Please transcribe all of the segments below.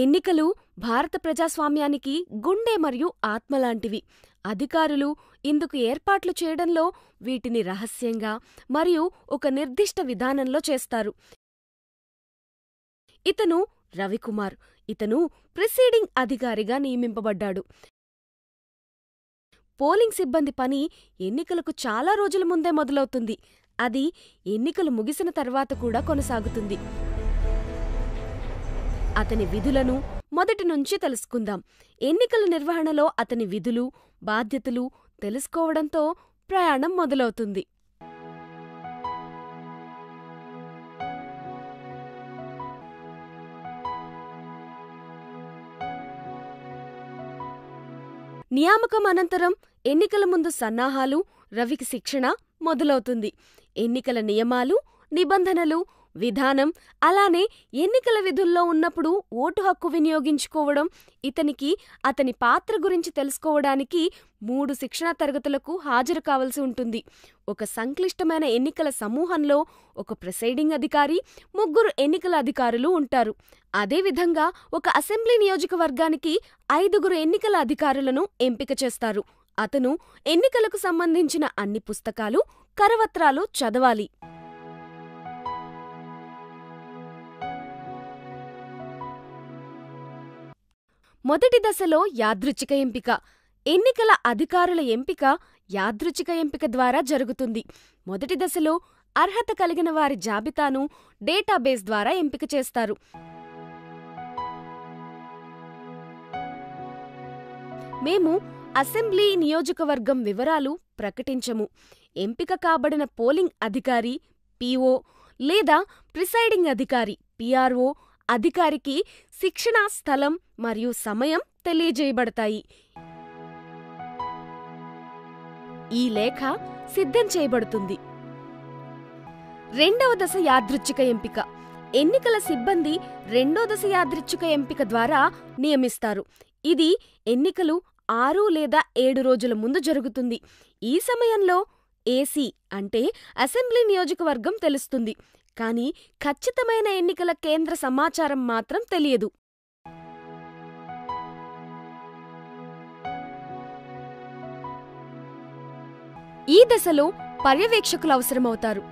ఎన్నికలు భారత ప్రజాస్వామ్యానికి గుండె మరియు ఆత్మ లాంటివి అధికారులు ఇందుకు ఏర్పాట్లు చేయడంలో వీటిని రహస్యంగా మరియు ఒక నిర్దిష్ట విధానంలో చేస్తారు. ఇతను రవికుమార్. ఇతను ప్రిసీడింగ్ అధికారిగా నియమింపబడ్డాడు. పోలింగ్ సిబ్బంది పని ఎన్నికలకు చాలా రోజుల ముందే మొదలవుతుంది. అది ఎన్నికలు ముగిసిన తర్వాత కూడా కొనసాగుతుంది. అతని విధులను మొదటి నుంచి తెలుసుకుందాం. ఎన్నికల నిర్వహణలో అతని విధులు బాధ్యతలు తెలుసుకోవడంతో ప్రయాణం మొదలవుతుంది. నియామకం అనంతరం ఎన్నికల ముందు సన్నాహాలు రవికి శిక్షణ మొదలవుతుంది. ఎన్నికల నియమాలు నిబంధనలు విధానం అలానే ఎన్నికల విధుల్లో ఉన్నప్పుడు ఓటు హక్కు వినియోగించుకోవడం ఇతనికి అతని పాత్ర గురించి తెలుసుకోవడానికి మూడు శిక్షణా తరగతులకు హాజరు కావలసి ఉంటుంది. ఒక సంక్లిష్టమైన ఎన్నికల సమూహంలో ఒక ప్రిసైడింగ్ అధికారి ముగ్గురు ఎన్నికల అధికారులు ఉంటారు. అదేవిధంగా ఒక అసెంబ్లీ నియోజకవర్గానికి ఐదుగురు ఎన్నికల అధికారులను ఎంపిక చేస్తారు. అతను ఎన్నికలకు సంబంధించిన అన్ని పుస్తకాలు కరవత్రాలు చదవాలి. మొదటి దశలో యాదృచ్ఛిక ఎంపిక. ఎన్నికల అధికారుల ఎంపిక యాదృచ్ఛిక ఎంపిక ద్వారా జరుగుతుంది. మొదటి దశలో అర్హత కలిగిన వారి జాబితాను డేటాబేస్ ద్వారా ఎంపిక చేస్తారు. మేము అసెంబ్లీ నియోజకవర్గం వివరాలు ప్రకటించము. ఎంపిక కాబడిన పోలింగ్ అధికారి పీఓ లేదా ప్రిసైడింగ్ అధికారి పిఆర్ఓ అధికారికి శిక్షణా స్థలం మరియు సమయం తెలియజేయబడతాయి. ఈ లేఖ సిద్ధం చేయబడుతుంది. రెండవ దశ యాదృచ్ఛిక ఎంపిక. ఎన్నికల సిబ్బంది రెండో దశ యాదృచ్ఛిక ఎంపిక ద్వారా నియమిస్తారు. ఇది ఎన్నికలు ఆరు లేదా ఏడు రోజుల ముందు జరుగుతుంది. ఈ సమయంలో ఏసీ అంటే అసెంబ్లీ నియోజకవర్గం తెలుస్తుంది. కానీ ఖచ్చితమైన ఎన్నికల కేంద్ర సమాచారం మాత్రం తెలియదు. ఈ దశలో పర్యవేక్షకులు అవసరమవుతారు.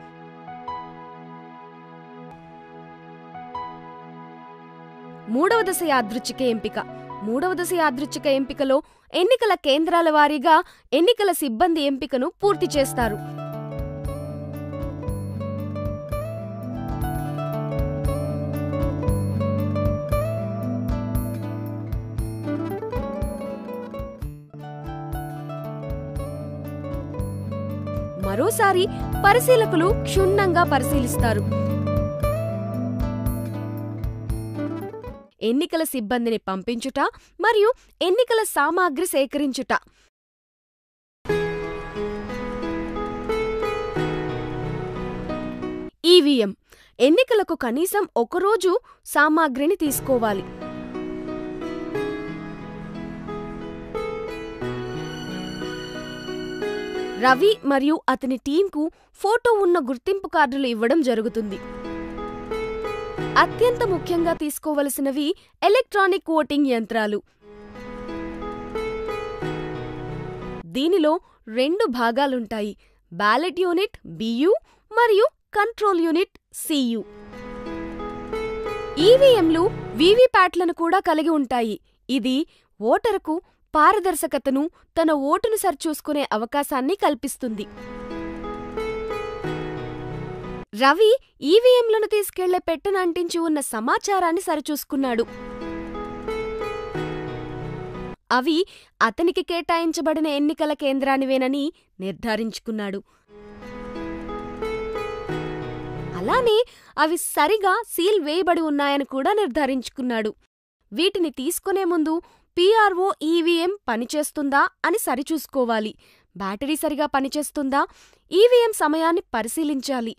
మూడవ దశ యాదృచ్ఛిక ఎంపిక. మూడవ దశ యాదృచ్ఛిక ఎంపికలో ఎన్నికల కేంద్రాల వారీగా ఎన్నికల సిబ్బంది ఎంపికను పూర్తి చేస్తారు. మరోసారి పరిశీలకులు క్షుణ్ణంగా పరిశీలిస్తారు. ఎన్నికల సిబ్బందిని పంపించుట మరియు ఎన్నికల సామాగ్రి సేకరించుట. ఈవీఎం. ఎన్నికలకు కనీసం ఒకరోజు సామాగ్రిని తీసుకోవాలి. రవి మరియు అతని టీంకు ఫోటో ఉన్న గుర్తింపు కార్డులు ఇవ్వడం జరుగుతుంది. అత్యంత ముఖ్యంగా తీసుకోవలసినవి ఎలక్ట్రానిక్ ఓటింగ్ యంత్రాలు. దీనిలో రెండు భాగాలుంటాయి. బ్యాలెట్ యూనిట్ బియు మరియు కంట్రోల్ యూనిట్ సియు ఈవీఎంలు వీవీప్యాట్లను కూడా కలిగి ఉంటాయి. ఇది ఓటరుకు పారదర్శకతను తన ఓటును సరిచూసుకునే అవకాశాన్ని కల్పిస్తుంది. రవి ఈవీఎంలను తీసుకెళ్ళే పెట్టెను అంటించి ఉన్న సమాచారాన్ని సరిచూసుకున్నాడు. అవి అతనికి కేటాయించబడిన ఎన్నికల కేంద్రానివేనని నిర్ధారించుకున్నాడు. అలానే అవి సరిగా సీల్ వేయబడి ఉన్నాయని కూడా నిర్ధారించుకున్నాడు. వీటిని తీసుకునే ముందు పీఆర్ఓ ఈవీఎం పనిచేస్తుందా అని సరిచూసుకోవాలి. బ్యాటరీ సరిగా పనిచేస్తుందా? ఈవీఎం సమయాన్ని పరిశీలించాలి.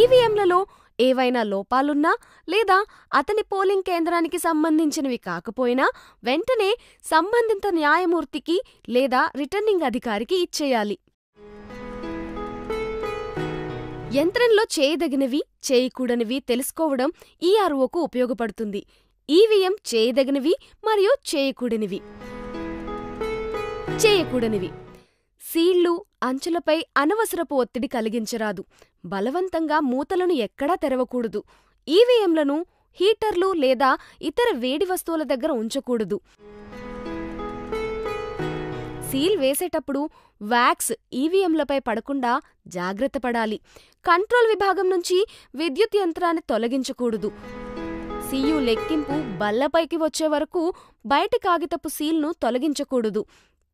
ఈవీఎంలలో ఏవైనా లోపాలున్నా లేదా అతని పోలింగ్ కేంద్రానికి సంబంధించినవి కాకపోయినా వెంటనే సంబంధిత న్యాయమూర్తికి లేదా రిటర్నింగ్ అధికారికి ఇచ్చేయాలి. యంత్రంలో చేయదగినవి చేయకూడనివి తెలుసుకోవడం ఈఆర్ఓకు ఉపయోగపడుతుంది. ఈవీఎం చేయదగినవి మరియు చేయకూడనివి. చేయకూడనివి. సీళ్ళు అంచులపై అనవసరపు ఒత్తిడి కలిగించరాదు. బలవంతంగా మూతలను ఎక్కడా తెరవకూడదు. ఈవీఎంలను హీటర్లు లేదా ఇతర వేడి వస్తువుల దగ్గర ఉంచకూడదు. సీల్ వేసేటప్పుడు వ్యాక్స్ ఈవీఎంలపై పడకుండా జాగ్రత్త పడాలి. కంట్రోల్ విభాగం నుంచి విద్యుత్ యంత్రాన్ని తొలగించకూడదు. సీయు లెక్కింపు బల్లపైకి వచ్చే వరకు బయటి కాగితపు సీల్ను తొలగించకూడదు.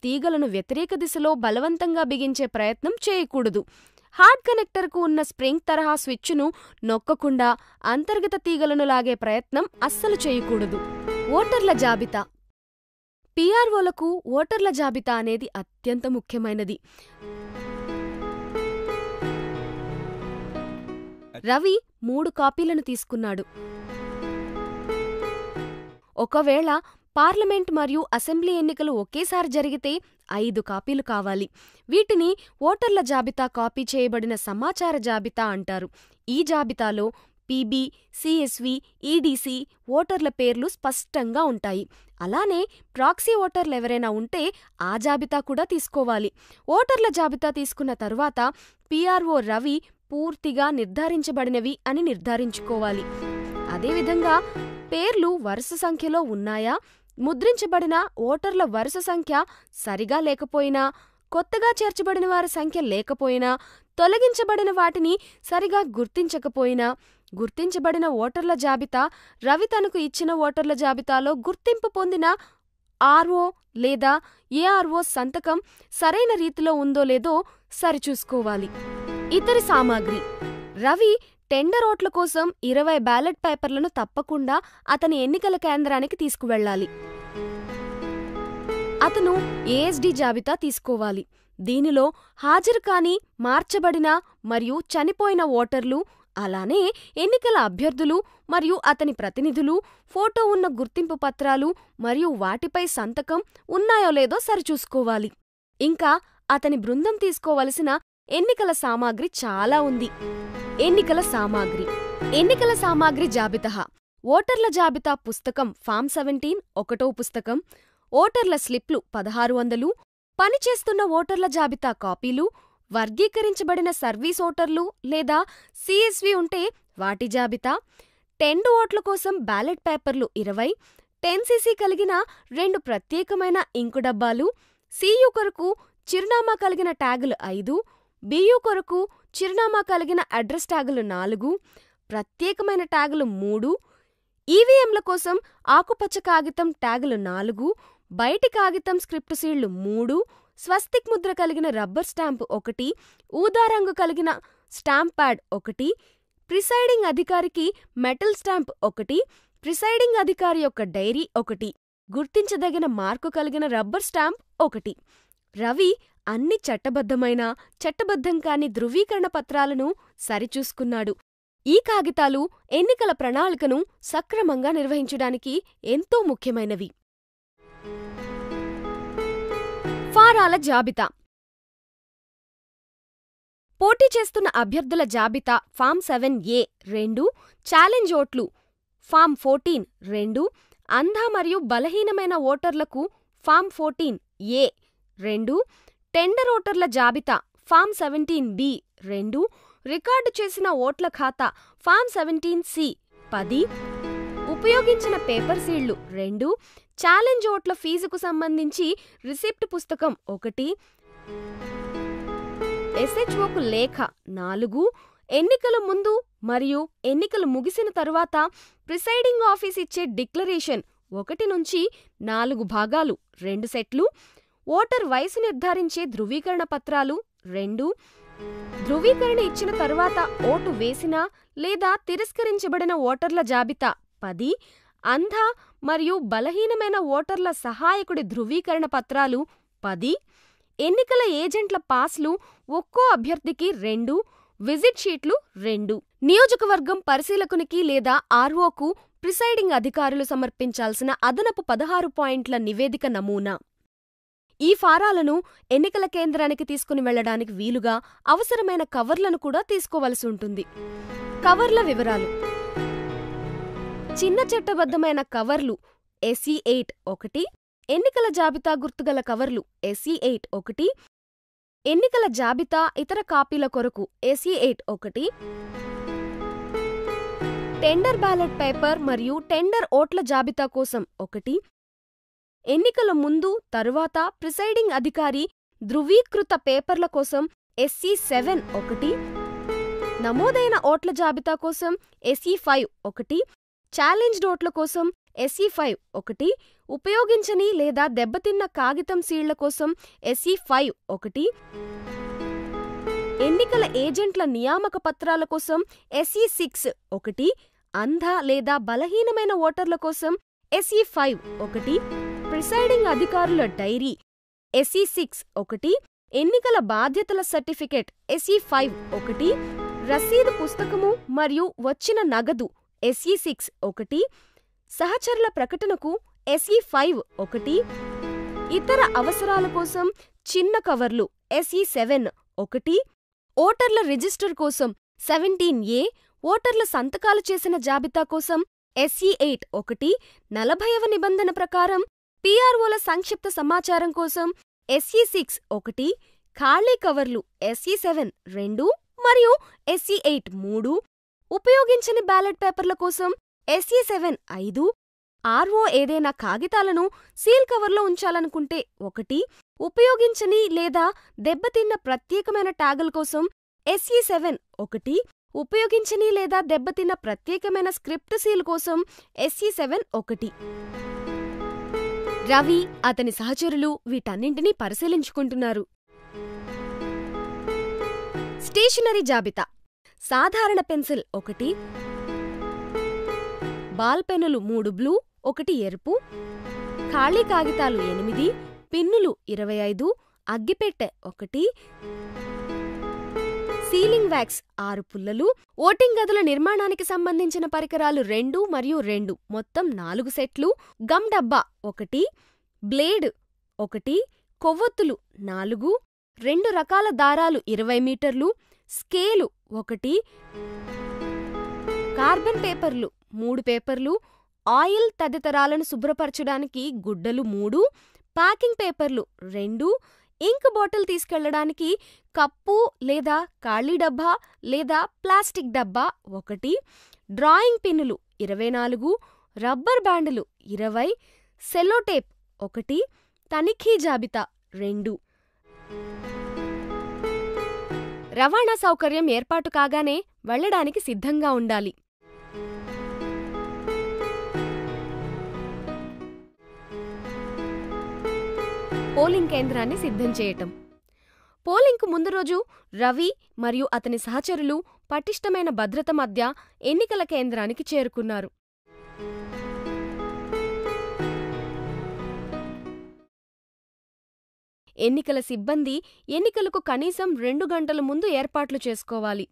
తీగలను వ్యతిరేక దిశలో బలవంతంగా బిగించే ప్రయత్నం చేయకూడదు. హార్డ్ కనెక్టర్కు ఉన్న స్ప్రింగ్ తరహా స్విచ్ను నొక్కకుండా అంతర్గత తీగలను లాగే ప్రయత్నం అస్సలు చేయకూడదు. ఓటర్ల జాబితా. పీఆర్ఓలకు ఓటర్ల జాబితా అనేది అత్యంత ముఖ్యమైనది. రవి మూడు కాపీలను తీసుకున్నాడు. ఒకవేళ పార్లమెంట్ మరియు అసెంబ్లీ ఎన్నికలు ఒకేసారి జరిగితే ఐదు కాపీలు కావాలి. వీటిని ఓటర్ల జాబితా కాపీ చేయబడిన సమాచార జాబితా అంటారు. ఈ జాబితాలో పీబీ సిఎస్వి ఈడీసీ ఓటర్ల పేర్లు స్పష్టంగా ఉంటాయి. అలానే ప్రాక్సీ ఓటర్లు ఎవరైనా ఉంటే ఆ జాబితా కూడా తీసుకోవాలి. ఓటర్ల జాబితా తీసుకున్న తర్వాత పిఆర్ఓ రవి పూర్తిగా నిర్ధారించబడినవి అని నిర్ధారించుకోవాలి. అదేవిధంగా పేర్లు వరుస సంఖ్యలో ఉన్నాయా? ముద్రించబడిన ఓటర్ల వరుస సంఖ్య సరిగా లేకపోయినా కొత్తగా చేర్చబడిన వారి సంఖ్య లేకపోయినా తొలగించబడిన వాటిని సరిగా గుర్తించకపోయినా గుర్తించబడిన ఓటర్ల జాబితా రవి తనకు ఇచ్చిన ఓటర్ల జాబితాలో గుర్తింపు పొందిన ఆర్ఓ లేదా ఏఆర్ఓ సంతకం సరైన రీతిలో ఉందో లేదో సరిచూసుకోవాలి. ఇతర సామాగ్రి రవి టెండర్ ఓట్ల కోసం ఇరవై బ్యాలెట్ పేపర్లను తప్పకుండా అతని ఎన్నికల కేంద్రానికి తీసుకువెళ్ళాలి. అతను ఏఎస్డి జాబితా తీసుకోవాలి. దీనిలో హాజరు కాని మార్చబడిన మరియు చనిపోయిన ఓటర్లు అలానే ఎన్నికల అభ్యర్థులు మరియు అతని ప్రతినిధులు ఫోటో ఉన్న గుర్తింపు పత్రాలు మరియు వాటిపై సంతకం ఉన్నాయో లేదో సరిచూసుకోవాలి. ఇంకా అతని బృందం తీసుకోవలసిన ఎన్నికల సామాగ్రి చాలా ఉంది. ఎన్నికల సామాగ్రి. ఎన్నికల సామాగ్రి జాబితా. ఓటర్ల జాబితా పుస్తకం ఫామ్ సెవెంటీన్ ఒకటో పుస్తకం. ఓటర్ల స్లిప్లు పదహారు వందలు. పనిచేస్తున్న ఓటర్ల జాబితా కాపీలు. వర్గీకరించబడిన సర్వీస్ ఓటర్లు లేదా సిఎస్వి ఉంటే వాటి జాబితా. టెండు ఓట్ల కోసం బ్యాలెట్ పేపర్లు ఇరవై. టెన్ సీసీ కలిగిన రెండు ప్రత్యేకమైన ఇంకు డబ్బాలు. సియు కొరకు చిరునామా కలిగిన ట్యాగులు ఐదు. బియు కొరకు చిరునామా కలిగిన అడ్రస్ ట్యాగులు నాలుగు ప్రత్యేకమైన ట్యాగులు మూడు ఈవీఎంల కోసం ఆకుపచ్చ కాగితం ట్యాగులు నాలుగు బయటి కాగితం స్క్రిప్ట్ సీళ్ళు మూడు స్వస్తిక్ ముద్ర కలిగిన రబ్బర్ స్టాంపు ఒకటి ఊదా రంగు కలిగిన స్టాంప్ ప్యాడ్ ఒకటి ప్రిసైడింగ్ అధికారికి మెటల్ స్టాంప్ ఒకటి ప్రిసైడింగ్ అధికారి యొక్క డైరీ ఒకటి గుర్తించదగిన మార్కు కలిగిన రబ్బర్ స్టాంప్ ఒకటి. రవి అన్ని చట్టబద్ధమైన చట్టబద్ధం కాని ధృవీకరణ పత్రాలను సరిచూసుకున్నాడు. ఈ కాగితాలు ఎన్నికల ప్రణాళికను సక్రమంగా నిర్వహించడానికి ఎంతో ముఖ్యమైనవి. ఫారాల జాబితా. పోటీ చేస్తున్న అభ్యర్థుల జాబితా ఫామ్ సెవెన్ ఏ రెండు ఛాలెంజ్ ఓట్లు ఫామ్ ఫోర్టీన్ రెండు అంధ మరియు బలహీనమైన ఓటర్లకు ఫామ్ ఫోర్టీన్ ఏ రెండు టెండర్ ఓటర్ల జాబితా ఫామ్ సెవెంటీన్ బి రెండు రికార్డు చేసిన ఓట్ల ఖాతా ఫామ్ సెవెంటీన్ సి పది ఉపయోగించిన పేపర్ సీళ్ళు రెండు ఛాలెంజ్ ఓట్ల ఫీజుకు సంబంధించి రిసిప్ట్ పుస్తకం ఒకటి ఎస్హెచ్ఓకు లేఖ నాలుగు ఎన్నికల ముందు మరియు ఎన్నికలు ముగిసిన తరువాత ప్రిసైడింగ్ ఆఫీస్ ఇచ్చే డిక్లరేషన్ ఒకటి నుంచి నాలుగు భాగాలు రెండు సెట్లు ఓటర్ వయసు నిర్ధారించే ధృవీకరణ పత్రాలు రెండు. ధృవీకరణ ఇచ్చిన తర్వాత ఓటు వేసిన లేదా తిరస్కరించబడిన ఓటర్ల జాబితా పది. అంధ మరియు బలహీనమైన ఓటర్ల సహాయకుడి ధృవీకరణ పత్రాలు పది. ఎన్నికల ఏజెంట్ల పాస్లు ఒక్కో అభ్యర్థికి రెండు విజిట్ షీట్లు రెండు. నియోజకవర్గం పరిశీలకునికి లేదా ఆర్ఓకు ప్రిసైడింగ్ అధికారులు సమర్పించాల్సిన అదనపు పదహారు పాయింట్ల నివేదిక నమూనా. ఈ ఫారాలను ఎన్నికల కేంద్రానికి తీసుకుని వెళ్ళడానికి వీలుగా అవసరమైన కవర్లను కూడా తీసుకోవలసి ఉంటుంది. కవర్ల వివరాలు. చిన్న చట్టబద్ధమైన కవర్లు ఎస్ఈ ఎయిట్ ఒకటి ఎన్నికల జాబితా గుర్తుగల కవర్లు ఎస్ఈ ఎయిట్ ఒకటి ఎన్నికల జాబితా ఇతర కాపీల కొరకు ఎస్ఈ ఎయిట్ ఒకటి టెండర్ బ్యాలెట్ పేపర్ మరియు టెండర్ ఓట్ల జాబితా కోసం ఒకటి ఎన్నికల ముందు తరువాత ప్రిసైడింగ్ అధికారి ధృవీకృత పేపర్ల కోసం ఎస్సీ సెవెన్ ఒకటి నమోదైన ఓట్ల జాబితా కోసం ఎస్ఈ ఫైవ్ ఒకటి ఛాలెంజ్డ్ ఓట్ల కోసం ఎస్ఈ ఫైవ్ ఒకటి ఉపయోగించని లేదా దెబ్బతిన్న కాగితం సీళ్ళ కోసం ఎస్ఈ ఫైవ్ ఒకటి ఎన్నికల ఏజెంట్ల నియామక పత్రాల కోసం ఎస్ఈ సిక్స్ ఒకటి అంధ లేదా బలహీనమైన ఓటర్ల కోసం ఎస్ఈ ఫైవ్ ఒకటి ప్రిసైడింగ్ అధికారుల డైరీ ఎస్ఈ సిక్స్ ఒకటి ఎన్నికల బాధ్యతల సర్టిఫికేట్ ఎస్ఈ ఫైవ్ ఒకటి రసీదు పుస్తకము మరియు వచ్చిన నగదు ఎస్ఈ సిక్స్ ఒకటి సహచరుల ప్రకటనకు ఎస్ఈ ఫైవ్ ఒకటి ఇతర అవసరాల కోసం చిన్న కవర్లు ఎస్ఈ సెవెన్ ఒకటి ఓటర్ల రిజిస్టర్ కోసం సెవెంటీన్ ఏ ఓటర్ల సంతకాలు చేసిన జాబితా కోసం ఎస్ఈ ఎయిట్ ఒకటి నలభైవ నిబంధన ప్రకారం పీఆర్ఓల సంక్షిప్త సమాచారం కోసం ఎస్ఈ సిక్స్ ఒకటి ఖాళీ కవర్లు ఎస్ఈ సెవెన్ రెండు మరియు ఎస్ఈ ఎయిట్ మూడు ఉపయోగించని బ్యాలెట్ పేపర్ల కోసం ఎస్ఈ సెవెన్ ఐదు ఆర్ఓ ఏదైనా కాగితాలను సీల్ కవర్లో ఉంచాలనుకుంటే ఒకటి ఉపయోగించని లేదా దెబ్బతిన్న ప్రత్యేకమైన ట్యాగుల కోసం ఎస్ఈ సెవెన్ ఒకటి ఉపయోగించని లేదా దెబ్బతిన్న ప్రత్యేకమైన స్క్రిప్ట్ సీల్ కోసం ఎస్ఈ సెవెన్ ఒకటి. రవి అతని సహచరులు వీటన్నింటినీ పరిశీలించుకుంటున్నారు. స్టేషనరీ జాబితా. సాధారణ పెన్సిల్ ఒకటి. బాల్ పెన్నులు మూడు బ్లూ ఒకటి ఎరుపు. ఖాళీ కాగితాలు ఎనిమిది పిన్నులు ఇరవై ఐదు అగ్గిపెట్టె ఒకటి. సీలింగ్ వ్యాక్స్ ఆరు పుల్లలు ఓటింగ్ గదుల నిర్మాణానికి సంబంధించిన పరికరాలు రెండు మరియు రెండు మొత్తం నాలుగు సెట్లు గమ్ డబ్బా ఒకటి బ్లేడ్ ఒకటి కొవ్వొత్తులు నాలుగు రెండు రకాల దారాలు ఇరవై మీటర్లు స్కేలు ఒకటి కార్బన్ పేపర్లు మూడు పేపర్లు ఆయిల్ తదితరాలను శుభ్రపరచడానికి గుడ్డలు మూడు ప్యాకింగ్ పేపర్లు రెండు ఇంక్ బాటిల్ తీసుకెళ్ళడానికి కప్పు లేదా ఖాళీ డబ్బా లేదా ప్లాస్టిక్ డబ్బా ఒకటి డ్రాయింగ్ పిన్నులు ఇరవై నాలుగు రబ్బర్ బ్యాండులు ఇరవై సెలోటేప్ ఒకటి తనిఖీ జాబితా రెండు. రవాణా సౌకర్యం ఏర్పాటు కాగానే వెళ్ళడానికి సిద్ధంగా ఉండాలి. పోలింగ్ కేంద్రాన్ని సిద్ధం చేయటం. పోలింగ్కు ముందు రోజు రవి మరియు అతని సహచరులు పటిష్టమైన భద్రత మధ్య ఎన్నికల కేంద్రానికి చేరుకున్నారు. ఎన్నికల సిబ్బంది ఎన్నికలకు కనీసం రెండు గంటల ముందు ఏర్పాట్లు చేసుకోవాలి.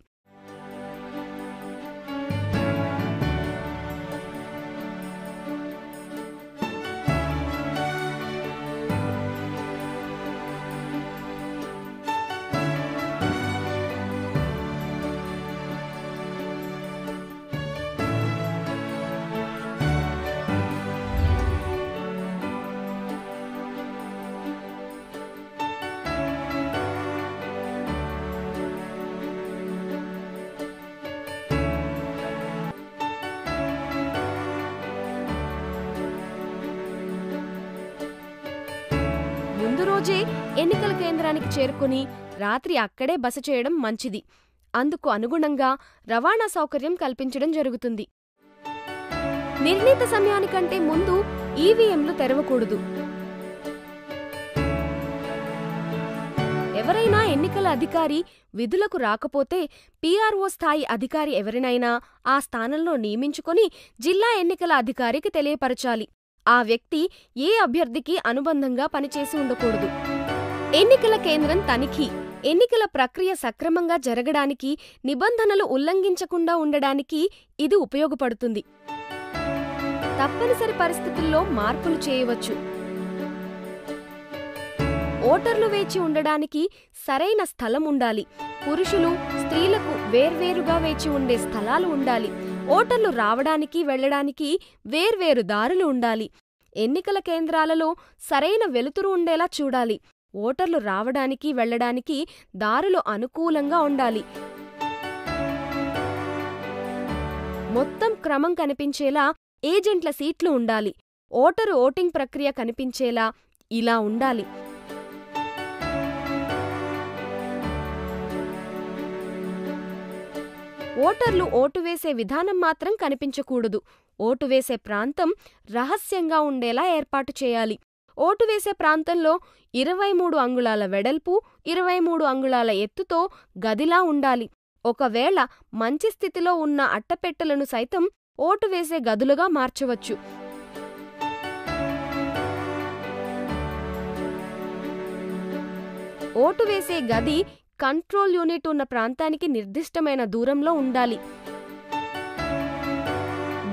ఎన్నికల కేంద్రానికి చేరుకుని రాత్రి అక్కడే బస చేయడం మంచిది. అందుకు అనుగుణంగా రవాణా సౌకర్యం కల్పించడం జరుగుతుంది. నిర్ణీత సమయానికంటే ముందు ఈవీఎంలు తెరవకూడదు. ఎవరైనా ఎన్నికల అధికారి విధులకు రాకపోతే పీఆర్ఓ స్థాయి అధికారి ఎవరినైనా ఆ స్థానంలో నియమించుకొని జిల్లా ఎన్నికల అధికారికి తెలియపరచాలి. ఆ వ్యక్తి ఏ అభ్యర్థికి అనుబంధంగా పనిచేసి ఉండకూడదు. ఎన్నికల కేంద్రం తనిఖీ. ఎన్నికల ప్రక్రియ సక్రమంగా జరగడానికి నిబంధనలు ఉల్లంఘించకుండా ఉండడానికి ఇది ఉపయోగపడుతుంది. తప్పనిసరి పరిస్థితుల్లో మార్పులు చేయవచ్చు. ఓటర్లు వేచి ఉండడానికి సరైన స్థలం ఉండాలి. పురుషులు స్త్రీలకు వేర్వేరుగా వేచి ఉండే స్థలాలు ఉండాలి. ఓటర్లు రావడానికి వెళ్ళడానికి వేర్వేరు దారులు ఉండాలి. ఎన్నికల కేంద్రాలలో సరైన వెలుతురు ఉండేలా చూడాలి. ఓటర్లు రావడానికి వెళ్ళడానికి దారులు అనుకూలంగా ఉండాలి. మొత్తం క్రమం కనిపించేలా ఏజెంట్ల సీట్లు ఉండాలి. ఓటరు ఓటింగ్ ప్రక్రియ కనిపించేలా ఇలా ఉండాలి. ఓటర్లు ఓటు వేసే విధానం మాత్రం కనిపించకూడదు. ఓటు వేసే ప్రాంతం రహస్యంగా ఉండేలా ఏర్పాటు చేయాలి. ఓటు వేసే ప్రాంతంలో ఇరవై మూడు అంగుళాల వెడల్పు ఇరవై మూడు అంగుళాల ఎత్తుతో గదిలా ఉండాలి. ఒకవేళ మంచి స్థితిలో ఉన్న అట్టపెట్టెలను సైతం ఓటు వేసే గదులుగా మార్చవచ్చు. ఓటు వేసే గది కంట్రోల్ యూనిట్ ఉన్న ప్రాంతానికి నిర్దిష్టమైన దూరంలో ఉండాలి.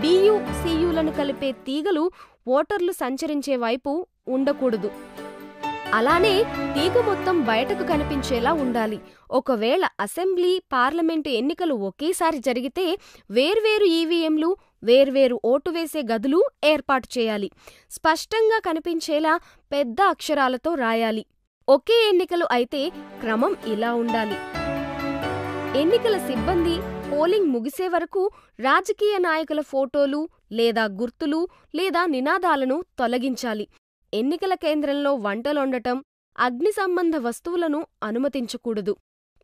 బియు సియులను కలిపే తీగలు ఓటర్లు సంచరించే వైపు ఉండకూడదు. అలానే తీగ మొత్తం బయటకు కనిపించేలా ఉండాలి. ఒకవేళ అసెంబ్లీ పార్లమెంటు ఎన్నికలు ఒకేసారి జరిగితే వేర్వేరు ఈవీఎంలు వేర్వేరు ఓటు వేసే గదులు ఏర్పాటు చేయాలి. స్పష్టంగా కనిపించేలా పెద్ద అక్షరాలతో రాయాలి. ఒకే ఎన్నికలు అయితే క్రమం ఇలా ఉండాలి. ఎన్నికల సిబ్బంది పోలింగ్ ముగిసే వరకు రాజకీయ నాయకుల ఫోటోలు లేదా గుర్తులు లేదా నినాదాలను తొలగించాలి. ఎన్నికల కేంద్రంలో వంటలొండటం అగ్ని సంబంధ వస్తువులను అనుమతించకూడదు.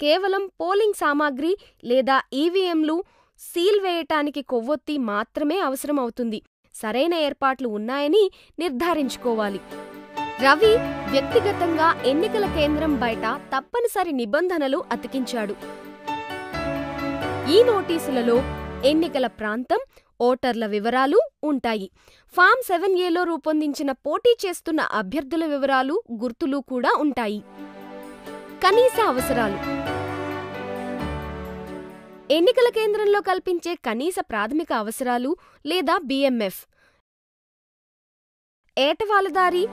కేవలం పోలింగ్ సామాగ్రి లేదా ఈవీఎంలు సీల్ వేయటానికి కొవ్వొత్తి మాత్రమే అవసరమవుతుంది. సరైన ఏర్పాట్లు ఉన్నాయని నిర్ధారించుకోవాలి. రవి వ్యక్తిగతంగా ఎన్నికల కేంద్రం బయట తప్పనిసరి నిబంధనలు అతికించాడు. ఈ నోటీసులలో ఎన్నికల ప్రాంతం ఓటర్ల వివరాలు ఉంటాయి. ఫామ్ సెవెన్ ఏలో రూపొందించిన పోటీ చేస్తున్న అభ్యర్థుల వివరాలు గుర్తులు కూడా ఉంటాయి. కనీస అవసరాలు. ఎన్నికల కేంద్రంలో కల్పించే కనీస ప్రాథమిక అవసరాలు లేదా బిఎంఎఫ్ ఏటవాలదారి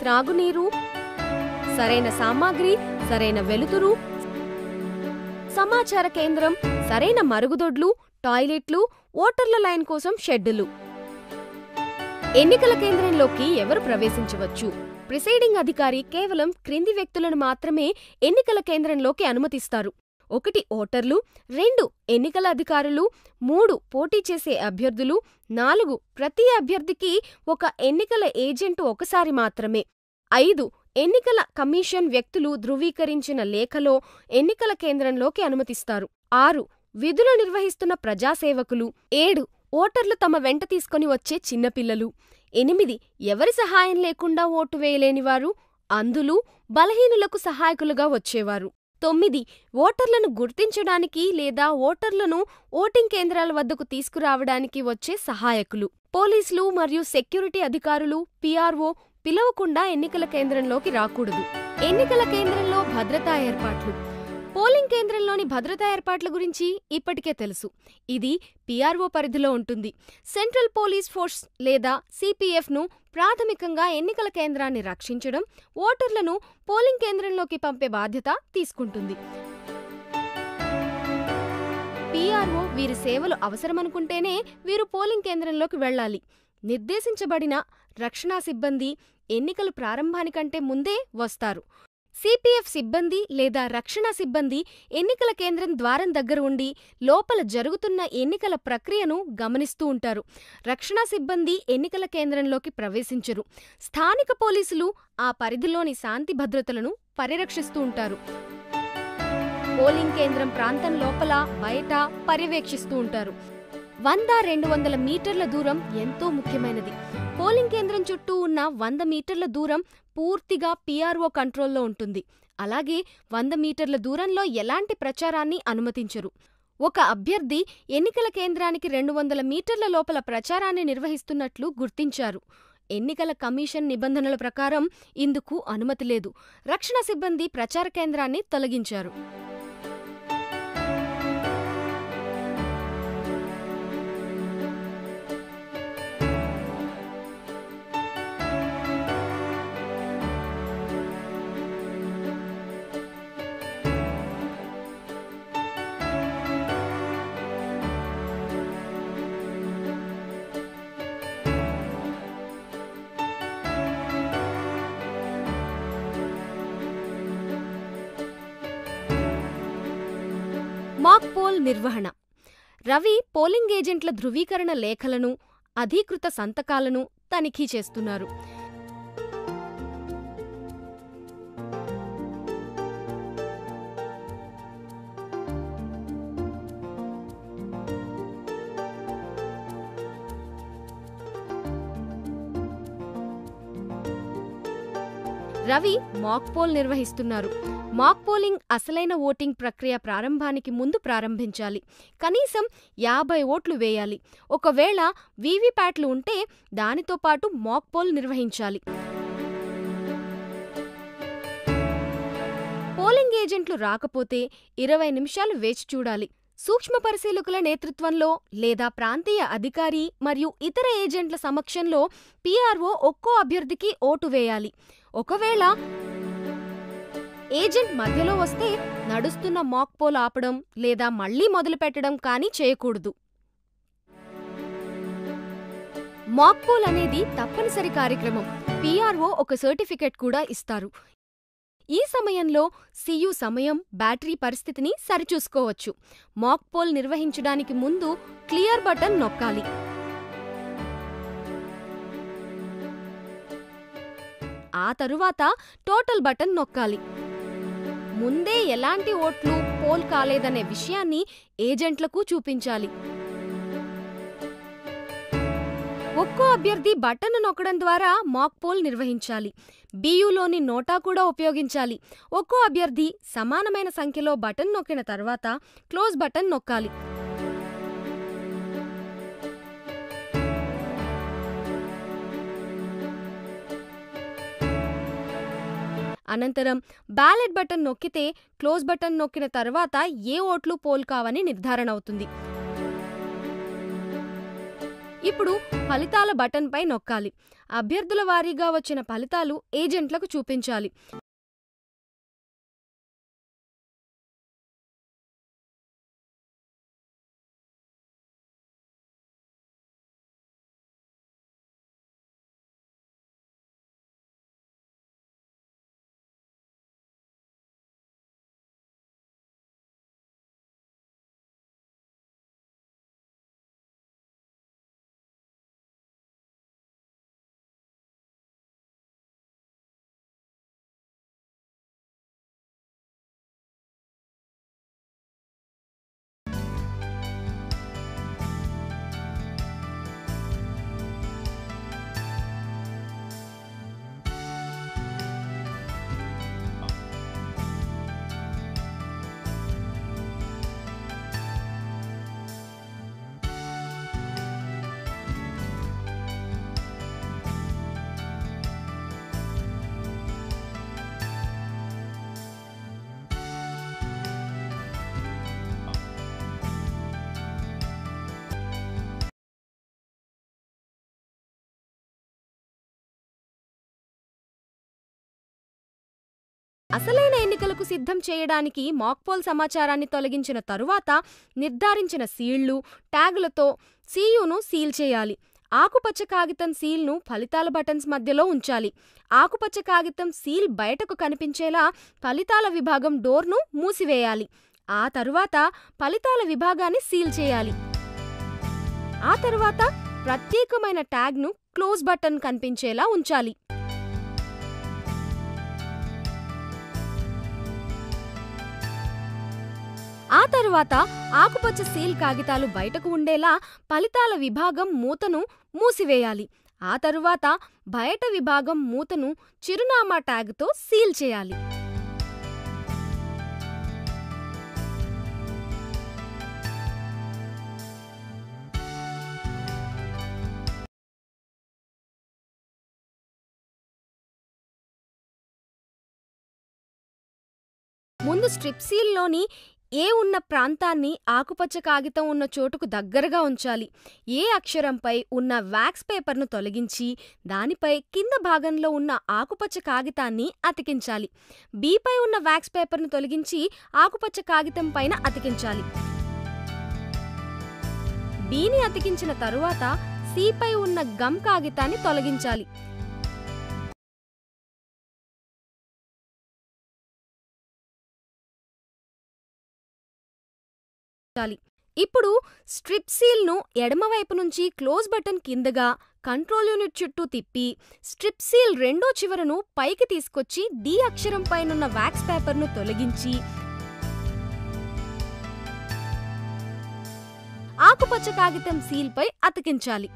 త్రాగునీరు సరైన సామాగ్రి సరైన వెలుతురు సమాచార కేంద్రం సరైన మరుగుదొడ్లు టాయిలెట్లు ఓటర్ల లైన్ కోసం షెడ్డులు. ఎన్నికల కేంద్రంలోకి ఎవరు ప్రవేశించవచ్చు? ప్రిసైడింగ్ అధికారి కేవలం క్రింది వ్యక్తులను మాత్రమే ఎన్నికల కేంద్రంలోకి అనుమతిస్తారు. ఒకటి ఓటర్లు రెండు ఎన్నికల అధికారులు మూడు పోటీ చేసే అభ్యర్థులు నాలుగు ప్రతి అభ్యర్థికి ఒక ఎన్నికల ఏజెంటు ఒకసారి మాత్రమే. ఐదు ఎన్నికల కమిషన్ వ్యక్తులు ధృవీకరించిన లేఖలో ఎన్నికల కేంద్రంలోకి అనుమతిస్తారు. ఆరు విధులు నిర్వహిస్తున్న ప్రజాసేవకులు ఏడు ఓటర్లు తమ వెంట తీసుకొని వచ్చే చిన్నపిల్లలు. ఎనిమిది ఎవరి సహాయం లేకుండా ఓటు వేయలేనివారు అందులు బలహీనులకు సహాయకులుగా వచ్చేవారు. తొమ్మిది ఓటర్లను గుర్తించడానికి లేదా ఓటర్లను ఓటింగ్ కేంద్రాల వద్దకు తీసుకురావడానికి వచ్చే సహాయకులు. పోలీసులు మరియు సెక్యూరిటీ అధికారులు పిఆర్ఓ పిలవకుండా ఎన్నికల కేంద్రంలోకి రాకూడదు. ఎన్నికల కేంద్రంలో భద్రతా ఏర్పాట్లు. పోలింగ్ కేంద్రంలోని భద్రతా ఏర్పాట్ల గురించి ఇప్పటికే తెలుసు. ఇది పీఆర్ఓ పరిధిలో ఉంటుంది. సెంట్రల్ పోలీస్ ఫోర్స్ లేదా సిపిఎఫ్ను ప్రాథమికంగా ఎన్నికల కేంద్రాన్ని రక్షించడం ఓటర్లను పోలింగ్ కేంద్రంలోకి పంపే బాధ్యత తీసుకుంటుంది. పిఆర్ఓ వీరి సేవలు అవసరమనుకుంటేనే వీరు పోలింగ్ కేంద్రంలోకి వెళ్ళాలి. నిర్దేశించబడిన రక్షణా సిబ్బంది ఎన్నికలు ప్రారంభానికంటే ముందే వస్తారు. సిపిఎఫ్ సిబ్బంది లేదా రక్షణ సిబ్బంది ఎన్నికల కేంద్రం ద్వారం దగ్గర ఉండి లోపల జరుగుతున్న ఎన్నికల ప్రక్రియను గమనిస్తూ ఉంటారు. రక్షణ సిబ్బంది ఎన్నికల కేంద్రంలోకి ప్రవేశించరు. స్థానిక పోలీసులు ఆ పరిధిలోని శాంతి భద్రతలను పరిరక్షిస్తూ ఉంటారు. పోలింగ్ కేంద్రం ప్రాంతం లోపల బయట పర్యవేక్షిస్తూ ఉంటారు. వంద రెండు వందల మీటర్ల దూరం ఎంతో ముఖ్యమైనది. పోలింగ్ కేంద్రం చుట్టూ ఉన్న వంద మీటర్ల దూరం పూర్తిగా పీఆర్ఓ కంట్రోల్లో ఉంటుంది. అలాగే వంద మీటర్ల దూరంలో ఎలాంటి ప్రచారాన్ని అనుమతించరు. ఒక అభ్యర్థి ఎన్నికల కేంద్రానికి రెండు వందల మీటర్ల లోపల ప్రచారాన్ని నిర్వహిస్తున్నట్లు గుర్తించారు. ఎన్నికల కమిషన్ నిబంధనల ప్రకారం ఇందుకు అనుమతి లేదు. రక్షణ సిబ్బంది ప్రచార కేంద్రాన్ని తొలగించారు. పోల్ నిర్వహణ. రవి పోలింగ్ ఏజెంట్ల ధృవీకరణ లేఖలను అధీకృత సంతకాలను తనిఖీ చేస్తున్నారు. రవి మాక్ పోల్ నిర్వహిస్తున్నారు. మాక్ పోలింగ్ అసలైన ఓటింగ్ ప్రక్రియ ప్రారంభానికి ముందు ప్రారంభించాలి. కనీసం యాభై ఓట్లు వేయాలి. ఒకవేళ వీవీప్యాట్లు ఉంటే దానితో పాటు మాక్ పోల్ నిర్వహించాలి. పోలింగ్ ఏజెంట్లు రాకపోతే ఇరవై నిమిషాలు వేచి చూడాలి. సూక్ష్మ పరిశీలకుల నేతృత్వంలో లేదా ప్రాంతీయ అధికారి మరియు ఇతర ఏజెంట్ల సమక్షంలో పీఆర్ఓ ఒక్కో అభ్యర్థికి ఓటు వేయాలి. ఒకవేళ ఏజెంట్ మధ్యలో వస్తే నడుస్తున్న మాక్ పోల్ ఆపడం లేదా మళ్ళీ మొదలుపెట్టడం కానీ చేయకూడదు. మాక్ పోల్ అనేది తప్పనిసరి కార్యక్రమం. పీఆర్ఓ ఒక సర్టిఫికెట్ కూడా ఇస్తారు. ఈ సమయంలో సియు సమయం బ్యాటరీ పరిస్థితిని సరిచూసుకోవచ్చు. మాక్ పోల్ నిర్వహించడానికి ముందు క్లియర్ బటన్ నొక్కాలి. ఆ తరువాత టోటల్ బటన్ నొక్కాలి. ముందే ఎలాంటి ఓట్లు పోల్ కాలేదనే విషయాన్ని ఏజెంట్లకు చూపించాలి. ఒక్కో అభ్యర్థి బటన్ నొక్కడం ద్వారా మాక్ పోల్ నిర్వహించాలి. బియులోని నోటా కూడా ఉపయోగించాలి. ఒక్కో అభ్యర్థి సమానమైన సంఖ్యలో బటన్ నొక్కిన తర్వాత క్లోజ్ బటన్ నొక్కాలి. అనంతరం బ్యాలెట్ బటన్ నొక్కితే క్లోజ్ బటన్ నొక్కిన తర్వాత ఏ ఓట్లు పోల్ కావని నిర్ధారణ అవుతుంది. ఇప్పుడు ఫలితాల బటన్పై నొక్కాలి. అభ్యర్థుల వారీగా వచ్చిన ఫలితాలు ఏజెంట్లకు చూపించాలి. అసలైన ఎన్నికలకు సిద్ధం చేయడానికి మాక్పోల్ సమాచారాన్ని తొలగించిన తరువాత నిర్ధారించిన సీళ్ళు ట్యాగులతో సీయును సీల్ చేయాలి. ఆకుపచ్చ కాగితం సీల్ను ఫలితాల బటన్స్ మధ్యలో ఉంచాలి. ఆకుపచ్చ కాగితం సీల్ బయటకు కనిపించేలా ఫలితాల విభాగం డోర్ను మూసివేయాలి. ఆ తరువాత ఫలితాల విభాగాన్ని సీల్ చేయాలి. ఆ తరువాత ప్రత్యేకమైన ట్యాగ్ను క్లోజ్ బటన్ కనిపించేలా ఉంచాలి. ఆ తరువాత ఆకుపచ్చ సీల్ కాగితాలు బయటకు ఉండేలా ఫలితాల విభాగం మూతను మూసివేయాలి. ఆ తరువాత బయట విభాగం మూతను చిరునామా ట్యాగ్తో సీల్ చేయాలి. ముందు స్ట్రిప్ సీల్లోని ఏ ఉన్న ప్రాంతాన్ని ఆకుపచ్చ కాగితం ఉన్న చోటుకు దగ్గరగా ఉంచాలి. ఏ అక్షరంపై ఉన్న వ్యాక్స్ పేపర్ను తొలగించి దానిపై కింద భాగంలో ఉన్న ఆకుపచ్చ కాగితాన్ని అతికించాలి. బీపై ఉన్న వ్యాక్స్ పేపర్ను తొలగించి ఆకుపచ్చ కాగితం పైన అతికించాలి. బీని అతికించిన తరువాత సిపై ఉన్న గమ్ కాగితాన్ని తొలగించాలి. అతికించాలి ఇప్పుడు స్ట్రిప్ సీల్ను ఎడమవైపు నుంచి క్లోజ్ బటన్ కిందగా కంట్రోల్ యూనిట్ చుట్టూ తిప్పి స్ట్రిప్ సీల్ రెండో చివరను పైకి తీసుకొచ్చి డి అక్షరం పైనున్న వ్యాక్స్ పేపర్ను తొలగించి ఆకుపచ్చ కాగితం సీల్పై అతికించాలి.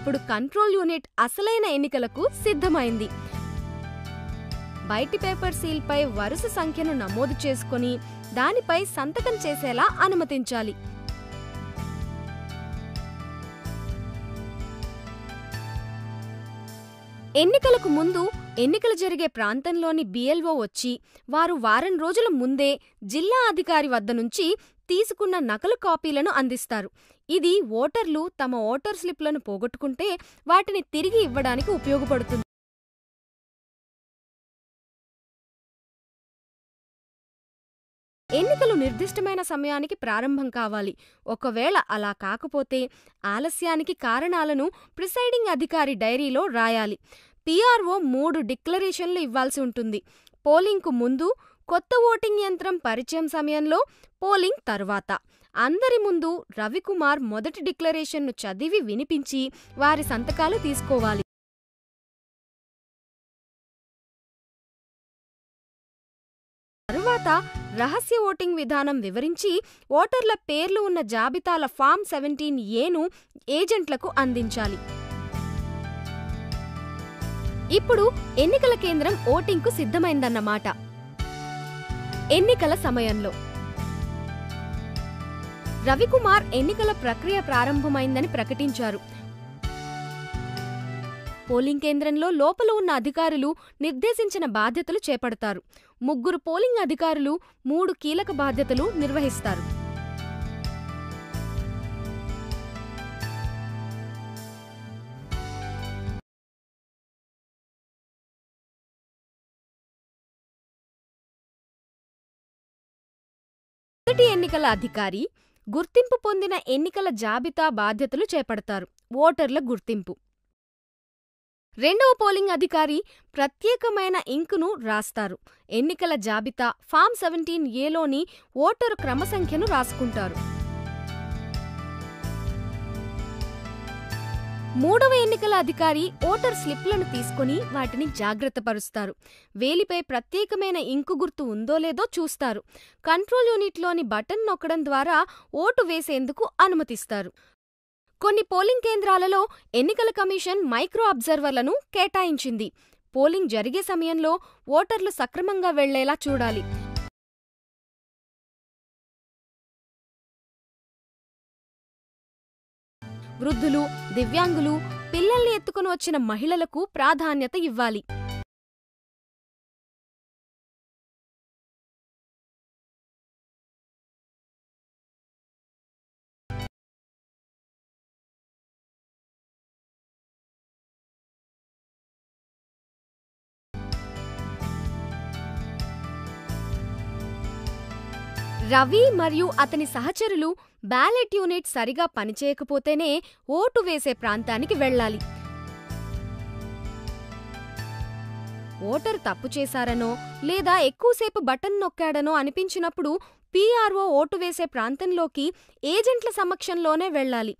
ఇప్పుడు కంట్రోల్ యూనిట్ అసలైన ఎన్నికలకు సిద్ధమైంది. బయటి పేపర్ సీల్పై వరుస సంఖ్యను నమోదు చేసుకొని దానిపై సంతకం చేసేలా అనుమతించాలి. ఎన్నికలకు ముందు ఎన్నికలు జరిగే ప్రాంతంలోని బిఎల్ఓ వచ్చి వారు వారం రోజుల ముందే జిల్లా అధికారి వద్ద నుంచి తీసుకున్న నకలు కాపీలను అందిస్తారు. ఇది ఓటర్లు తమ ఓటర్ స్లిప్లను పోగొట్టుకుంటే వాటిని తిరిగి ఇవ్వడానికి ఉపయోగపడుతుంది. ఎన్నికలు నిర్దిష్టమైన సమయానికి ప్రారంభం కావాలి. ఒకవేళ అలా కాకపోతే ఆలస్యానికి కారణాలను ప్రిసైడింగ్ అధికారి డైరీలో రాయాలి. పిఆర్ఓ మూడు డిక్లరేషన్లు ఇవ్వాల్సి ఉంటుంది. పోలింగ్కు ముందు కొత్త ఓటింగ్ యంత్రం పరిచయం సమయంలో పోలింగ్ తరువాత. అందరి ముందు రవికుమార్ మొదటి డిక్లరేషన్ను చదివి వినిపించి వారి సంతకాలు తీసుకోవాలి. తరువాత రహస్య ఓటింగ్ విధానం వివరించి ఓటర్ల పేర్లు ఉన్న జాబితాల ఫామ్ సెవెంటీన్ ఏను ఏజెంట్లకు అందించాలి. ఇప్పుడు ఎన్నికల కేంద్రం ఓటింగ్కు సిద్ధమైందన్నమాట. ఎన్నికల సమయంలో రవికుమార్ ఎన్నికల ప్రక్రియ ప్రారంభమైందని ప్రకటించారు. పోలింగ్ కేంద్రంలో లోపల ఉన్న అధికారులు నిర్దేశించిన బాధ్యతలు చేపడతారు. ముగ్గురు పోలింగ్ అధికారులు మూడు కీలక బాధ్యతలు నిర్వహిస్తారు. మొదటి ఎన్నికల అధికారి గుర్తింపు పొందిన ఎన్నికల జాబితా బాధ్యతలు చేపడతారు. ఓటర్ల గుర్తింపు. రెండవ పోలింగ్ అధికారి ప్రత్యేకమైన ఇంకును రాస్తారు. ఎన్నికల జాబితా ఫామ్ సెవెంటీన్ ఏలోని ఓటరు క్రమసంఖ్యను రాసుకుంటారు. మూడవ ఎన్నికల అధికారి ఓటర్ స్లిప్లను తీసుకుని వాటిని జాగ్రత్తపరుస్తారు. వేలిపై ప్రత్యేకమైన ఇంకు గుర్తు ఉందో లేదో చూస్తారు. కంట్రోల్ యూనిట్లోని బటన్ నొక్కడం ద్వారా ఓటు వేసేందుకు అనుమతిస్తారు. కొన్ని పోలింగ్ కేంద్రాలలో ఎన్నికల కమిషన్ మైక్రో అబ్జర్వర్లను కేటాయించింది. పోలింగ్ జరిగే సమయంలో ఓటర్లు సక్రమంగా వెళ్ళేలా చూడాలి. వృద్ధులు దివ్యాంగులు పిల్లల్ని ఎత్తుకుని వచ్చిన మహిళలకు ప్రాధాన్యత ఇవ్వాలి. రవి మరియు అతని సహచరులు బ్యాలెట్ యూనిట్ సరిగా పనిచేయకపోతేనే ఓటు వేసే ప్రాంతానికి వెళ్ళాలి. ఓటరు తప్పు చేశారనో లేదా ఎక్కువసేపు బటన్ నొక్కాడనో అనిపించినప్పుడు పీఆర్ఓ ఓటు వేసే ప్రాంతంలోకి ఏజెంట్ల సమక్షంలోనే వెళ్ళాలి.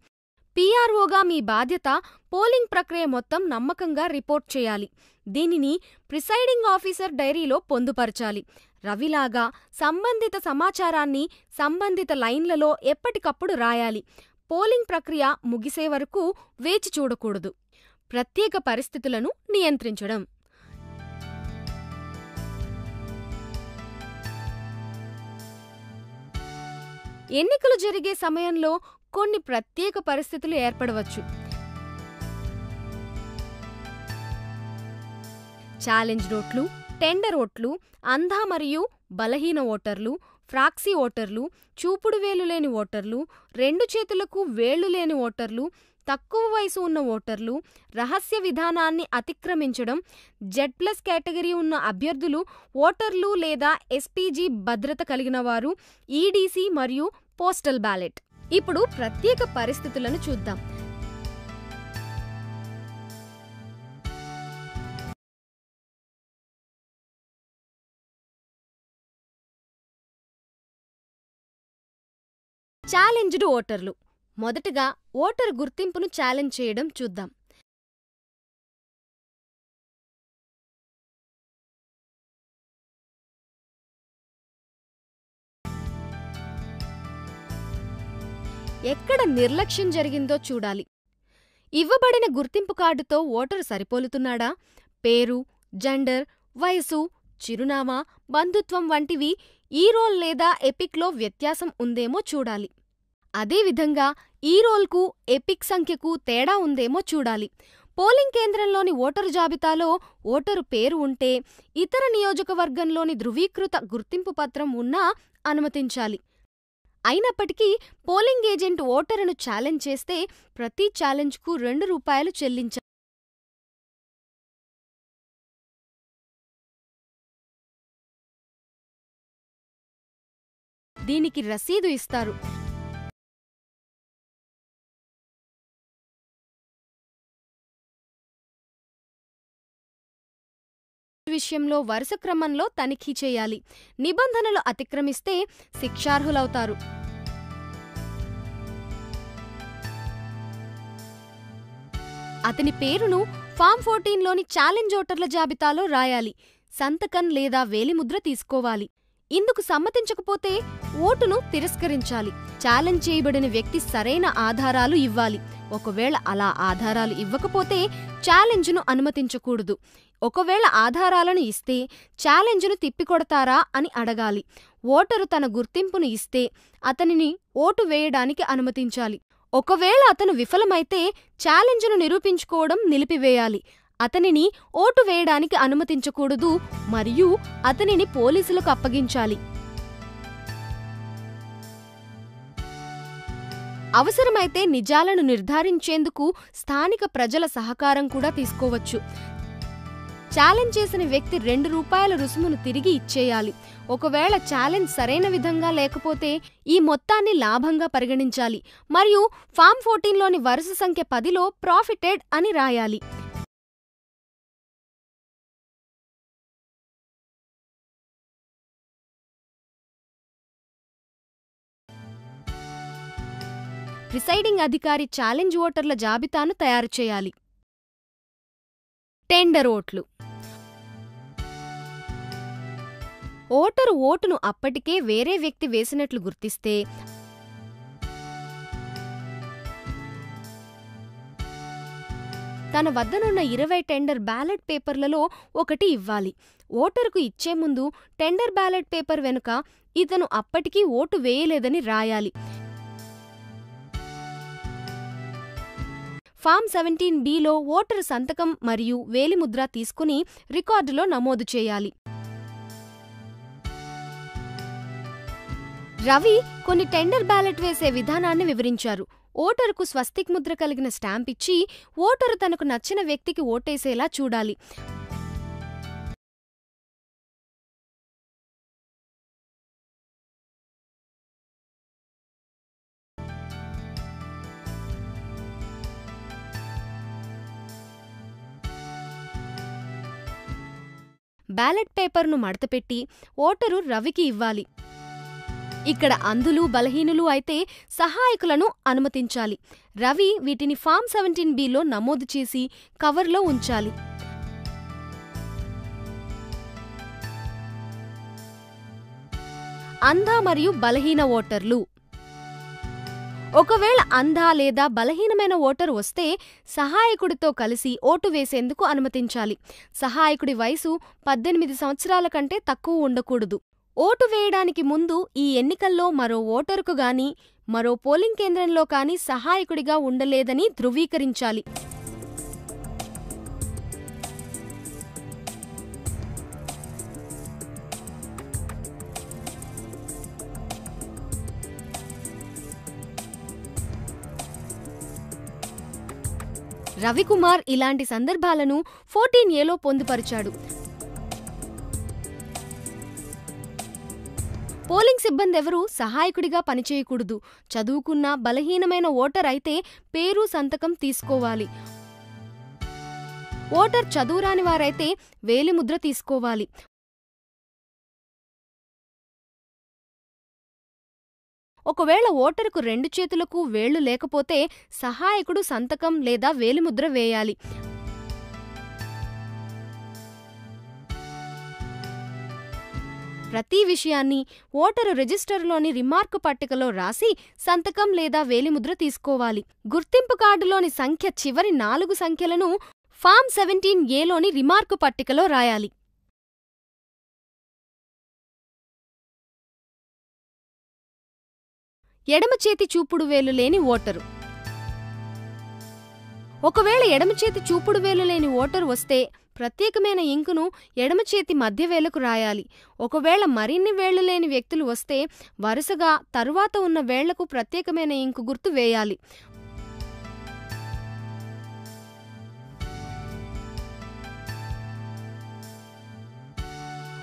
పీఆర్ఓగా మీ బాధ్యత పోలింగ్ ప్రక్రియ మొత్తం నమ్మకంగా రిపోర్ట్ చేయాలి. దీనిని ప్రిసైడింగ్ ఆఫీసర్ డైరీలో పొందుపరచాలి. రవిలాగా సంబంధిత సమాచారాన్ని సంబంధిత లైన్లలో ఎప్పటికప్పుడు రాయాలి. పోలింగ్ ప్రక్రియ ముగిసే వరకు వేచి చూడకూడదు. ప్రత్యేక పరిస్థితులను నియంత్రించడం. ఎన్నికలు జరిగే సమయంలో కొన్ని ప్రత్యేక పరిస్థితులు ఏర్పడవచ్చు. ఛాలెంజ్ నోట్లు టెండర్ ఓట్లు అంధ మరియు బలహీన ఓటర్లు ఫ్రాక్సీ ఓటర్లు చూపుడు వేలు లేని ఓటర్లు రెండు చేతులకు వేళ్ళు లేని ఓటర్లు తక్కువ వయసు ఉన్న ఓటర్లు రహస్య విధానాన్ని అతిక్రమించడం జెడ్ ప్లస్ కేటగిరీ ఉన్న అభ్యర్థులు ఓటర్లు లేదా ఎస్పీజీ భద్రత కలిగిన వారు ఈడీసీ మరియు పోస్టల్ బ్యాలెట్. ఇప్పుడు ప్రత్యేక పరిస్థితులను చూద్దాం. ఛాలెంజ్డ్ ఓటర్లు. మొదటగా ఓటర్ గుర్తింపును ఛాలెంజ్ చేయడం చూద్దాం. ఎక్కడ నిర్లక్ష్యం జరిగిందో చూడాలి. ఇవ్వబడిన గుర్తింపు కార్డుతో ఓటరు సరిపోలుతున్నాడా? పేరు జెండర్ వయసు చిరునామా బంధుత్వం వంటివి ఈ రోల్ లేదా ఎపిక్లో వ్యత్యాసం ఉందేమో చూడాలి. అదేవిధంగా ఈ రోల్కు ఎపిక్ సంఖ్యకు తేడా ఉందేమో చూడాలి. పోలింగ్ కేంద్రంలోని ఓటరు జాబితాలో ఓటరు పేరు ఉంటే ఇతర నియోజకవర్గంలోని ధృవీకృత గుర్తింపు పత్రం ఉన్నా అనుమతించాలి. అయినప్పటికీ పోలింగ్ ఏజెంట్ ఓటరును ఛాలెంజ్ చేస్తే ప్రతి ఛాలెంజ్కు రెండు రూపాయలు చెల్లించాలి దీనికి రసీదు ఇస్తారు. విషయంలో వరుస క్రమంలో తనిఖీ చేయాలి. నిబంధనలు అతిక్రమిస్తే శిక్షార్హులవుతారు. అతని పేరును ఫామ్ ఫోర్టీన్లోని ఛాలెంజ్ ఓటర్ల జాబితాలో రాయాలి. సంతకం లేదా వేలిముద్ర తీసుకోవాలి. ఇందుకు సమ్మతించకపోతే ఓటును తిరస్కరించాలి. ఛాలెంజ్ చేయబడిన వ్యక్తి సరైన ఆధారాలు ఇవ్వాలి. ఒకవేళ అలా ఆధారాలు ఇవ్వకపోతే ఛాలెంజ్ను అనుమతించకూడదు. ఒకవేళ ఆధారాలను ఇస్తే ఛాలెంజ్ను తిప్పికొడతారా అని అడగాలి. ఓటరు తన గుర్తింపును ఇస్తే అతనిని ఓటు వేయడానికి అనుమతించాలి. ఒకవేళ అతను విఫలమైతే ఛాలెంజ్ను నిరూపించుకోవడం నిలిపివేయాలి. అతనిని ఓటు వేయడానికి అనుమతించకూడదు మరియు అతనిని పోలీసులకు అప్పగించాలి. అవసరమైతే నిజాలను నిర్ధారించేందుకు స్థానిక ప్రజల సహకారం కూడా తీసుకోవచ్చు. ఛాలెంజ్ చేసిన వ్యక్తి రెండు రూపాయల రుసుమును తిరిగి ఇచ్చేయాలి. ఒకవేళ ఛాలెంజ్ సరైన విధంగా లేకపోతే ఈ మొత్తాన్ని లాభంగా పరిగణించాలి. మరియు ఫామ్ ఫోర్టీన్లోని వరుస సంఖ్య పదిలో ప్రాఫిటెడ్ అని రాయాలి. ప్రిసైడింగ్ అధికారి ఛాలెంజ్ ఓటర్ల జాబితాను తయారు చేయాలి. టెండర్ ఓట్లు. ఓటరు ఓటును అప్పటికే వేరే వ్యక్తి వేసినట్లు గుర్తిస్తే తన వద్దనున్న ఇరవై టెండర్ బ్యాలెట్ పేపర్లలో ఒకటి ఇవ్వాలి. ఓటరుకు ఇచ్చే ముందు టెండర్ బ్యాలెట్ పేపర్ వెనుక ఇతను అప్పటికీ ఓటు వేయలేదని రాయాలి. ఫామ్ సెవెంటీన్ బిలో ఓటరు సంతకం మరియు వేలిముద్ర తీసుకుని రికార్డులో నమోదు చేయాలి. రవి కొన్ని టెండర్ బ్యాలెట్ వేసే విధానాన్ని వివరించారు. ఓటరుకు స్వస్తిక్ ముద్ర కలిగిన స్టాంప్ ఇచ్చి ఓటరు తనకు నచ్చిన వ్యక్తికి ఓటేసేలా చూడాలి. బ్యాలెట్ పేపర్ను మడతపెట్టి ఓటరు రవికి ఇవ్వాలి. ఇక్కడ అంధులు బలహీనులు అయితే సహాయకులను అనుమతించాలి. రవి వీటిని ఫామ్ సెవెంటీన్ బిలో నమోదు చేసి కవర్లో ఉంచాలి. అంధ మరియు బలహీన ఓటర్లు. ఒకవేళ అంధ లేదా బలహీనమైన ఓటరు వస్తే సహాయకుడితో కలిసి ఓటు వేసేందుకు అనుమతించాలి. సహాయకుడి వయసు పద్దెనిమిది సంవత్సరాల కంటే తక్కువ ఉండకూడదు. ఓటు వేయడానికి ముందు ఈ ఎన్నికల్లో మరో ఓటరుకు గాని మరో పోలింగ్ కేంద్రంలో కానీ సహాయకుడిగా ఉండలేదని ధృవీకరించాలి. రవికుమార్ ఇలాంటి సందర్భాలను ఫోర్టీన్ ఏలో పొందుపరిచాడు. పోలింగ్ సిబ్బంది ఎవరూ సహాయకుడిగా పనిచేయకూడదు. చదువుకున్న బలహీనమైన ఓటర్ అయితే పేరు సంతకం తీసుకోవాలి. ఓటర్ చదువురాని వారైతే వేలిముద్ర తీసుకోవాలి. ఒకవేళ ఓటరుకు రెండు చేతులకు వేళ్ళు లేకపోతే సహాయకుడు సంతకం లేదా వేలిముద్ర వేయాలి. ప్రతి విషయాన్ని ఓటరు రిజిస్టర్లోని రిమార్కు పట్టికలో రాసి సంతకం లేదా వేలిముద్ర తీసుకోవాలి. గుర్తింపు కార్డులోని సంఖ్య చివరి నాలుగు సంఖ్యలను ఫామ్ సెవెంటీన్ ఏలోని రిమార్కు పట్టికలో రాయాలి. ఎడమ చేతి చూపుడు వేలు లేని ఓటరు. ఒకవేళ ఎడమ చేతి చూపుడు వేలు లేని ఓటరు వస్తే ప్రత్యేకమైన ఇంకును ఎడమ చేతి మధ్య వేలకు రాయాలి. ఒకవేళ మరిన్ని వేళ్ళు లేని వ్యక్తులు వస్తే వరుసగా తరువాత ఉన్న వేళ్ళకు ప్రత్యేకమైన ఇంకు గుర్తు వేయాలి.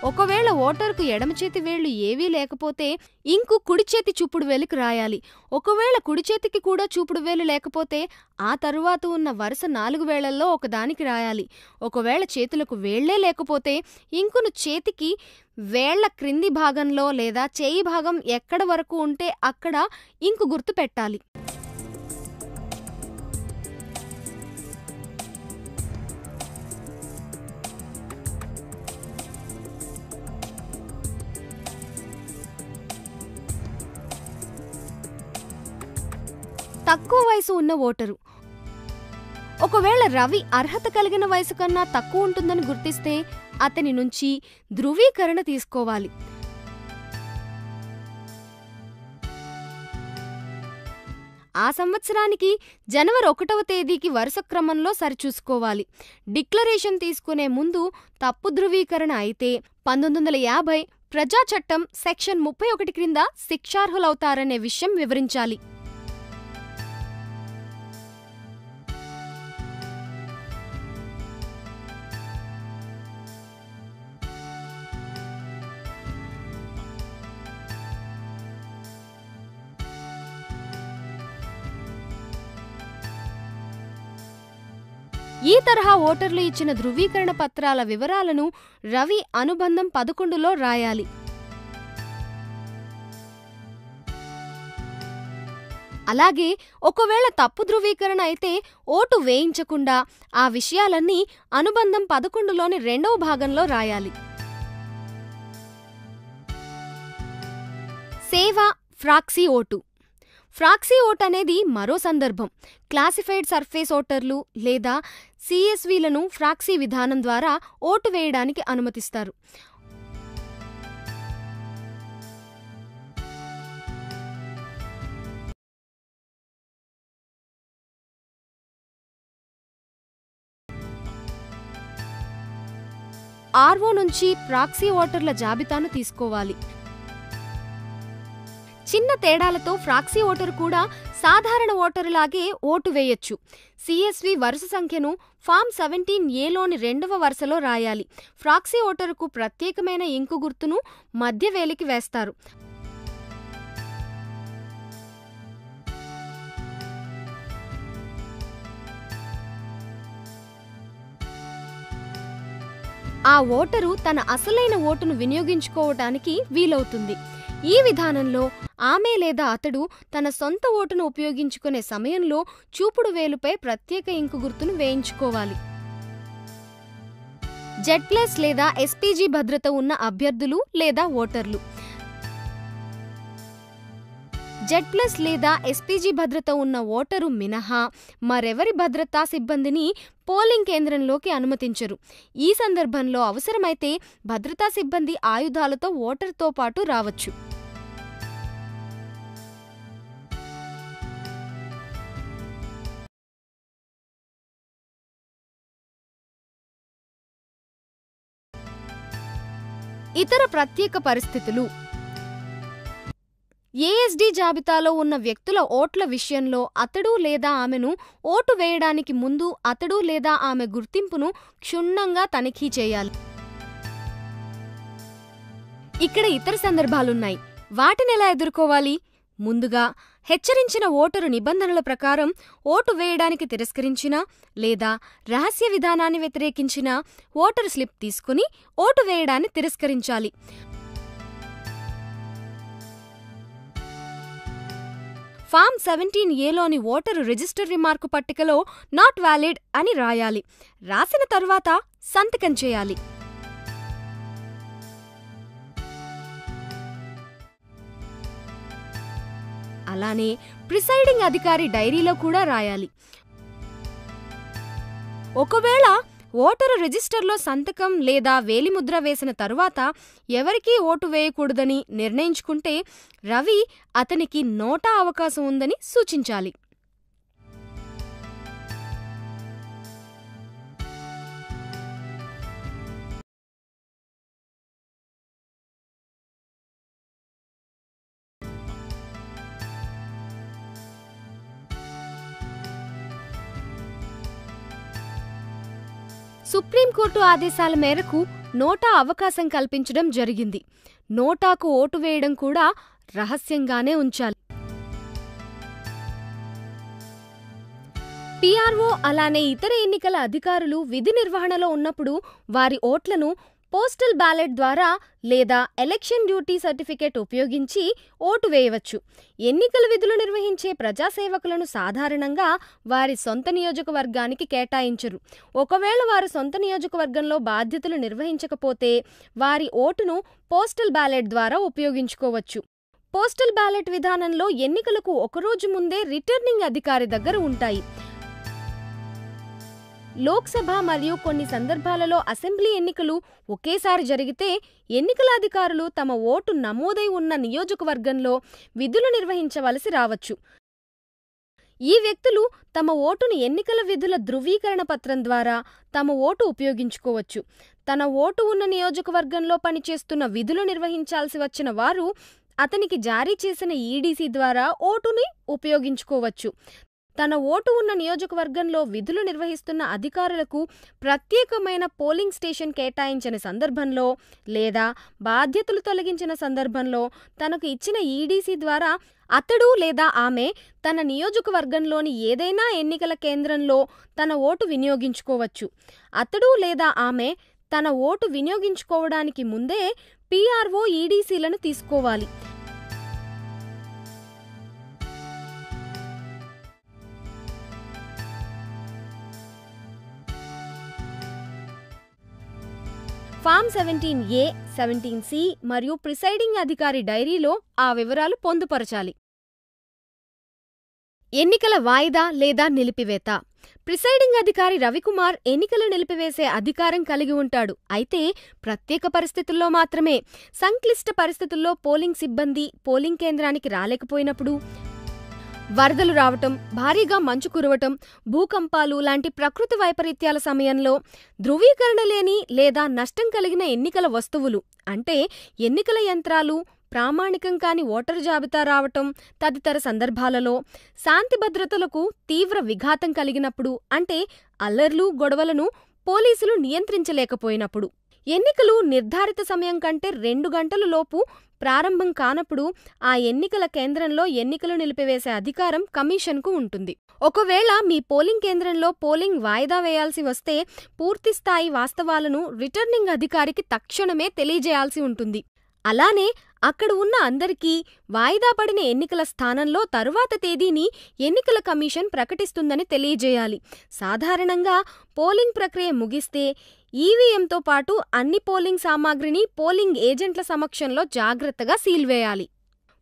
ఒకవేళ ఓటర్కు ఎడమ చేతి వేళ్ళు ఏవీ లేకపోతే ఇంకు కుడి చేతి చూపుడు వేలుకి రాయాలి. ఒకవేళ కుడి చేతికి కూడా చూపుడు వేలు లేకపోతే ఆ తరువాత ఉన్న వరుస నాలుగు వేళ్ళలో ఒకదానికి రాయాలి. ఒకవేళ చేతులకు వేళ్ళే లేకపోతే ఇంకును చేతికి వేళ్ళ క్రింది భాగంలో లేదా చేయి భాగం ఎక్కడ వరకు ఉంటే అక్కడ ఇంకు గుర్తు పెట్టాలి. తక్కువ వయసు ఉన్న ఓటరు. ఒకవేళ రవి అర్హత కలిగిన వయసు కన్నా తక్కువ ఉంటుందని గుర్తిస్తే అతని నుంచి ధృవీకరణ తీసుకోవాలి. ఆ సంవత్సరానికి జనవరి ఒకటవ తేదీకి వరుస క్రమంలో సరిచూసుకోవాలి. డిక్లరేషన్ తీసుకునే ముందు తప్పు ధృవీకరణ అయితే పంతొమ్మిది వందల యాభై ప్రజా చట్టం సెక్షన్ ముప్పై ఒకటి క్రింద శిక్షార్హులవుతారనే విషయం వివరించాలి. ఈ తరహా ఓటర్లు ఇచ్చిన ధృవీకరణ పత్రాల వివరాలను రవి అనుబంధం పదకొండులో రాయాలి. అలాగే ఒకవేళ తప్పు ధృవీకరణ అయితే ఓటు వేయించకుండా ఆ విషయాలన్నీ అనుబంధం పదకొండులోని రెండవ భాగంలో రాయాలి. సేవ ఫ్రాక్సీ ఓటు. ఫ్రాక్సీ ఓట్ అనేది మరో సందర్భం. క్లాసిఫైడ్ సర్ఫేస్ ఓటర్లు లేదా సిఎస్వీలను ఫ్రాక్సీ విధానం ద్వారా ఓటు వేయడానికి అనుమతిస్తారు. ఆర్ఓ నుంచి ప్రాక్సీ ఓటర్ల జాబితాను తీసుకోవాలి. చిన్న తేడాలతో ఫ్రాక్సీ ఓటరు కూడా సాధారణ ఓటరులాగే ఓటు వేయొచ్చు. సిఎస్వి వరుస సంఖ్యను ఫామ్ సెవెంటీన్ ఏలోని రెండవ వరుసలో రాయాలి. ఫ్రాక్సీ ఓటరుకు ప్రత్యేకమైన ఇంకు గుర్తును మధ్య వేలికి వేస్తారు. ఆ ఓటరు తన అసలైన ఓటును వినియోగించుకోవటానికి వీలవుతుంది. ఈ విధానంలో ఆమె లేదా అతడు తన సొంత ఓటును ఉపయోగించుకునే సమయంలో చూపుడు వేలుపై ప్రత్యేక ఇంకు గుర్తును వేయించుకోవాలి. జెడ్ ప్లస్ లేదా ఎస్పీజీ భద్రత ఉన్న అభ్యర్థులు లేదా ఓటర్లు. జెడ్ ప్లస్ లేదా ఎస్పీజీ భద్రత ఉన్న ఓటరు మినహా మరెవరి భద్రతా సిబ్బందిని పోలింగ్ కేంద్రంలోకి అనుమతించరు. ఈ సందర్భంలో అవసరమైతే భద్రతా సిబ్బంది ఆయుధాలతో ఓటర్తో పాటు రావచ్చు. ఇతర ప్రత్యేక పరిస్థితులు. ఏఎస్డి జాబితాలో ఉన్న వ్యక్తుల ఓట్ల విషయంలో అతడు లేదా ఆమెను ఓటు వేయడానికి ముందు అతడు లేదా ఆమె గుర్తింపును క్షుణ్ణంగా తనిఖీ చేయాలి. ఇక్కడ ఇతర సందర్భాలున్నాయి. ఎలా ఎదుర్కోవాలి? ముందుగా హెచ్చరించిన ఓటరు నిబంధనల ప్రకారం ఓటు వేయడానికి తిరస్కరించినా లేదా రహస్య విధానాన్ని వ్యతిరేకించిన ఓటరు స్లిప్ తీసుకుని ఓటు వేయడాన్ని తిరస్కరించాలి. ఫామ్ సెవెంటీన్ ఏలోని ఓటరు రిజిస్టర్ రిమార్కు పట్టికలో నాట్ వ్యాలిడ్ అని రాయాలి. రాసిన తర్వాత సంతకం చేయాలి. అలానే ప్రిసైడింగ్ అధికారి డైరీలో కూడా రాయాలి. ఒకవేళ ఓటరు రిజిస్టర్లో సంతకం లేదా వేలిముద్ర వేసిన తరువాత ఎవరికీ ఓటు వేయకూడదని నిర్ణయించుకుంటే రవి అతనికి నోటా అవకాశం ఉందని సూచించాలి. సుప్రీంకోర్టు ఆదేశాల మేరకు నోటా అవకాశం కల్పించడం జరిగింది. నోటాకు ఓటు వేయడం కూడా రహస్యంగానే ఉంచాలి. పీఆర్ఓ అలానే ఇతర ఎన్నికల అధికారులు విధి నిర్వహణలో ఉన్నప్పుడు వారి ఓట్లను పోస్టల్ బ్యాలెట్ ద్వారా లేదా ఎలక్షన్ డ్యూటీ సర్టిఫికేట్ ఉపయోగించి ఓటు వేయవచ్చు. ఎన్నికల విధులు నిర్వహించే ప్రజాసేవకులను సాధారణంగా వారి సొంత నియోజకవర్గానికి కేటాయించరు. ఒకవేళ వారు సొంత నియోజకవర్గంలో బాధ్యతలు నిర్వహించకపోతే వారి ఓటును పోస్టల్ బ్యాలెట్ ద్వారా ఉపయోగించుకోవచ్చు. పోస్టల్ బ్యాలెట్ విధానంలో ఎన్నికలకు ఒకరోజు ముందే రిటర్నింగ్ అధికారి దగ్గర ఉంటాయి. లోక్సభ మరియు కొన్ని సందర్భాలలో అసెంబ్లీ ఎన్నికలు ఒకేసారి జరిగితే ఎన్నికల అధికారులు తమ ఓటు నమోదై ఉన్న నియోజకవర్గంలో విధులు నిర్వహించవలసి రావచ్చు. ఈ వ్యక్తులు తమ ఓటును ఎన్నికల విధుల ధృవీకరణ పత్రం ద్వారా తమ ఓటు ఉపయోగించుకోవచ్చు. తన ఓటు ఉన్న నియోజకవర్గంలో పనిచేస్తున్న విధులు నిర్వహించాల్సి వచ్చిన వారు అతనికి జారీ చేసిన ఈడీసీ ద్వారా ఓటుని ఉపయోగించుకోవచ్చు. తన ఓటు ఉన్న నియోజకవర్గంలో విధులు నిర్వహిస్తున్న అధికారులకు ప్రత్యేకమైన పోలింగ్ స్టేషన్ కేటాయించిన సందర్భంలో లేదా బాధ్యతలు తొలగించిన సందర్భంలో తనకు ఇచ్చిన ఈడీసీ ద్వారా అతడు లేదా ఆమె తన నియోజకవర్గంలోని ఏదైనా ఎన్నికల కేంద్రంలో తన ఓటు వినియోగించుకోవచ్చు. అతడు లేదా ఆమె తన ఓటు వినియోగించుకోవడానికి ముందే పీఆర్ఓ ఈడీసీలను తీసుకోవాలి. Form seventeen A seventeen C మరియు ప్రిసైడింగ్ అధికారి డైరీలో ఆ వివరాలు పొందుపరచాలి. ఎన్నికల వాయిదా లేదా నిలిపివేత. ప్రిసైడింగ్ అధికారి రవికుమార్ ఎన్నికలు నిలిపివేసే అధికారం కలిగి ఉంటాడు. అయితే ప్రత్యేక పరిస్థితుల్లో మాత్రమే. సంక్లిష్ట పరిస్థితుల్లో పోలింగ్ సిబ్బంది పోలింగ్ కేంద్రానికి రాలేకపోయినప్పుడు వరదలు రావటం భారీగా మంచు కురవటం భూకంపాలు లాంటి ప్రకృతి వైపరీత్యాల సమయంలో ధృవీకరణ లేని లేదా నష్టం కలిగిన ఎన్నికల వస్తువులు అంటే ఎన్నికల యంత్రాలు ప్రామాణికం కాని ఓటరు జాబితా రావటం తదితర సందర్భాలలో శాంతి భద్రతలకు తీవ్ర విఘాతం కలిగినప్పుడు అంటే అల్లర్లు గొడవలను పోలీసులు నియంత్రించలేకపోయినప్పుడు. ఎన్నికలు నిర్ధారిత సమయం కంటే రెండు గంటల లోపు ప్రారంభం కానప్పుడు ఆ ఎన్నికల కేంద్రంలో ఎన్నికలు నిలిపివేసే అధికారం కమిషన్కు ఉంటుంది. ఒకవేళ మీ పోలింగ్ కేంద్రంలో పోలింగ్ వాయిదా వేయాల్సి వస్తే పూర్తిస్థాయి వాస్తవాలను రిటర్నింగ్ అధికారికి తక్షణమే తెలియజేయాల్సి ఉంటుంది. అలానే అక్కడ ఉన్న అందరికీ వాయిదా పడిన ఎన్నికల స్థానంలో తరువాత తేదీని ఎన్నికల కమిషన్ ప్రకటిస్తుందని తెలియజేయాలి. సాధారణంగా పోలింగ్ ప్రక్రియ ముగిస్తే ఈవీఎంతో పాటు అన్ని పోలింగ్ సామాగ్రిని పోలింగ్ ఏజెంట్ల సమక్షంలో జాగ్రత్తగా సీల్వేయాలి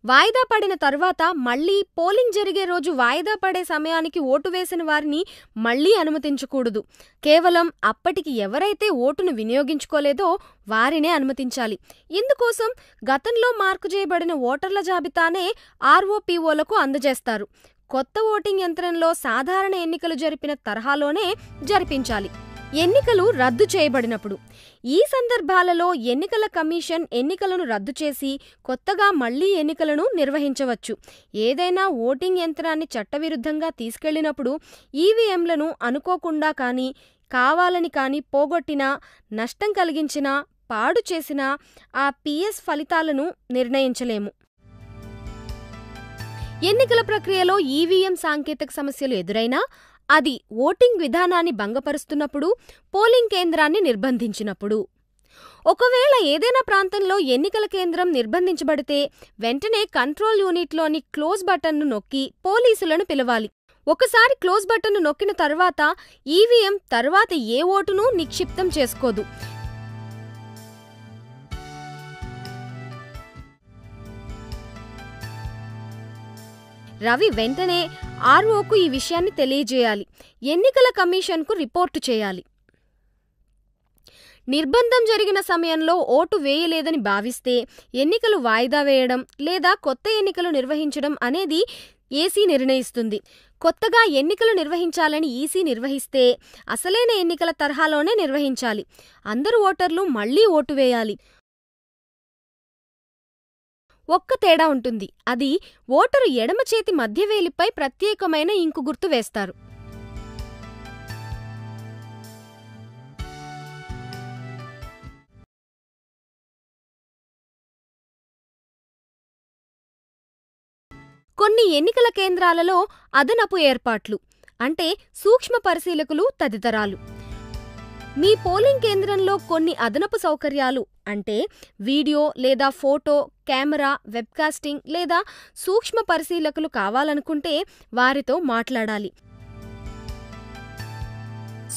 వాయిదా పడిన తర్వాత మళ్ళీ పోలింగ్ జరిగే రోజు వాయిదా పడే సమయానికి ఓటు వేసిన వారిని మళ్ళీ అనుమతించకూడదు. కేవలం అప్పటికి ఎవరైతే ఓటును వినియోగించుకోలేదో వారినే అనుమతించాలి. ఇందుకోసం గతంలో మార్కు చేయబడిన ఓటర్ల జాబితానే ఆర్ఓపీఓలకు అందజేస్తారు. కొత్త ఓటింగ్ యంత్రంలో సాధారణ ఎన్నికలు జరిపిన తరహాలోనే జరిపించాలి. ఎన్నికలు రద్దు చేయబడినప్పుడు. ఈ సందర్భాలలో ఎన్నికల కమిషన్ ఎన్నికలను రద్దు చేసి కొత్తగా మళ్ళీ ఎన్నికలను నిర్వహించవచ్చు. ఏదైనా ఓటింగ్ యంత్రాన్ని చట్టవిరుద్ధంగా తీసుకెళ్ళినప్పుడు ఈవీఎంలను అనుకోకుండా కానీ కావాలని కానీ పోగొట్టినా నష్టం కలిగించినా పాడు చేసినా ఆ పిఎస్ ఫలితాలను నిర్ణయించలేము. ఎన్నికల ప్రక్రియలో ఈవీఎం సాంకేతిక సమస్యలు ఎదురైనా అది ఓటింగ్ విధానాన్ని భంగపరుస్తున్నప్పుడు పోలింగ్ కేంద్రాన్ని నిర్బంధించినప్పుడు. ఒకవేళ ఏదైనా ప్రాంతంలో ఎన్నికల కేంద్రం నిర్బంధించబడితే వెంటనే కంట్రోల్ యూనిట్లోని క్లోజ్ బటన్ను నొక్కి పోలీసులను పిలవాలి. ఒకసారి క్లోజ్ బటన్ను నొక్కిన తర్వాత ఈవీఎం తర్వాత ఏ ఓటును నిక్షిప్తం చేసుకోదు. రవి వెంటనే ఆర్ఓకు ఈ విషయాన్ని తెలియజేయాలి. ఎన్నికల కమిషన్కు రిపోర్టు చేయాలి. నిర్బంధం జరిగిన సమయంలో ఓటు వేయలేదని భావిస్తే ఎన్నికలు వాయిదా వేయడం లేదా కొత్త ఎన్నికలు నిర్వహించడం అనేది ఏసీ నిర్ణయిస్తుంది. కొత్తగా ఎన్నికలు నిర్వహించాలని ఈసీ నిర్వహిస్తే అసలైన ఎన్నికల తరహాలోనే నిర్వహించాలి. అందరు ఓటర్లు మళ్ళీ ఓటు వేయాలి. ఒక్క తేడా ఉంటుంది. అది ఓటరు ఎడమ చేతి మధ్యవేలిపై ప్రత్యేకమైన ఇంకు గుర్తు వేస్తారు. కొన్ని ఎన్నికల కేంద్రాలలో అదనపు ఏర్పాట్లు అంటే సూక్ష్మ పరిశీలకులు తదితరాలు. మీ పోలింగ్ కేంద్రంలో కొన్ని అదనపు సౌకర్యాలు అంటే వీడియో లేదా ఫోటో కెమెరా వెబ్కాస్టింగ్ లేదా సూక్ష్మ పరిశీలకులు కావాలనుకుంటే వారితో మాట్లాడాలి.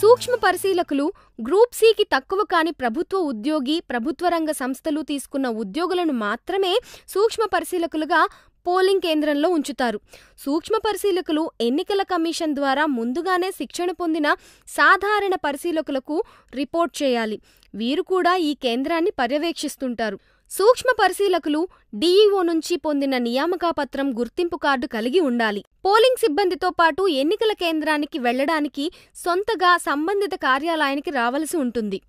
సూక్ష్మ పరిశీలకులు గ్రూప్ సికి తక్కువ కాని ప్రభుత్వ ఉద్యోగి ప్రభుత్వ రంగ సంస్థలు తీసుకున్న ఉద్యోగులను మాత్రమే సూక్ష్మ పరిశీలకులుగా పోలింగ్ కేంద్రంలో ఉంచుతారు. సూక్ష్మ పరిశీలకులు ఎన్నికల కమిషన్ ద్వారా ముందుగానే శిక్షణ పొందిన సాధారణ పరిశీలకులకు రిపోర్ట్ చేయాలి. వీరు కూడా ఈ కేంద్రాన్ని పర్యవేక్షిస్తుంటారు. సూక్ష్మ పరిశీలకులు డీఈఓ నుంచి పొందిన నియామకపత్రం గుర్తింపు కార్డు కలిగి ఉండాలి. పోలింగ్ సిబ్బందితో పాటు ఎన్నికల కేంద్రానికి వెళ్ళడానికి సొంతగా సంబంధిత కార్యాలయానికి రావలసి ఉంటుంది.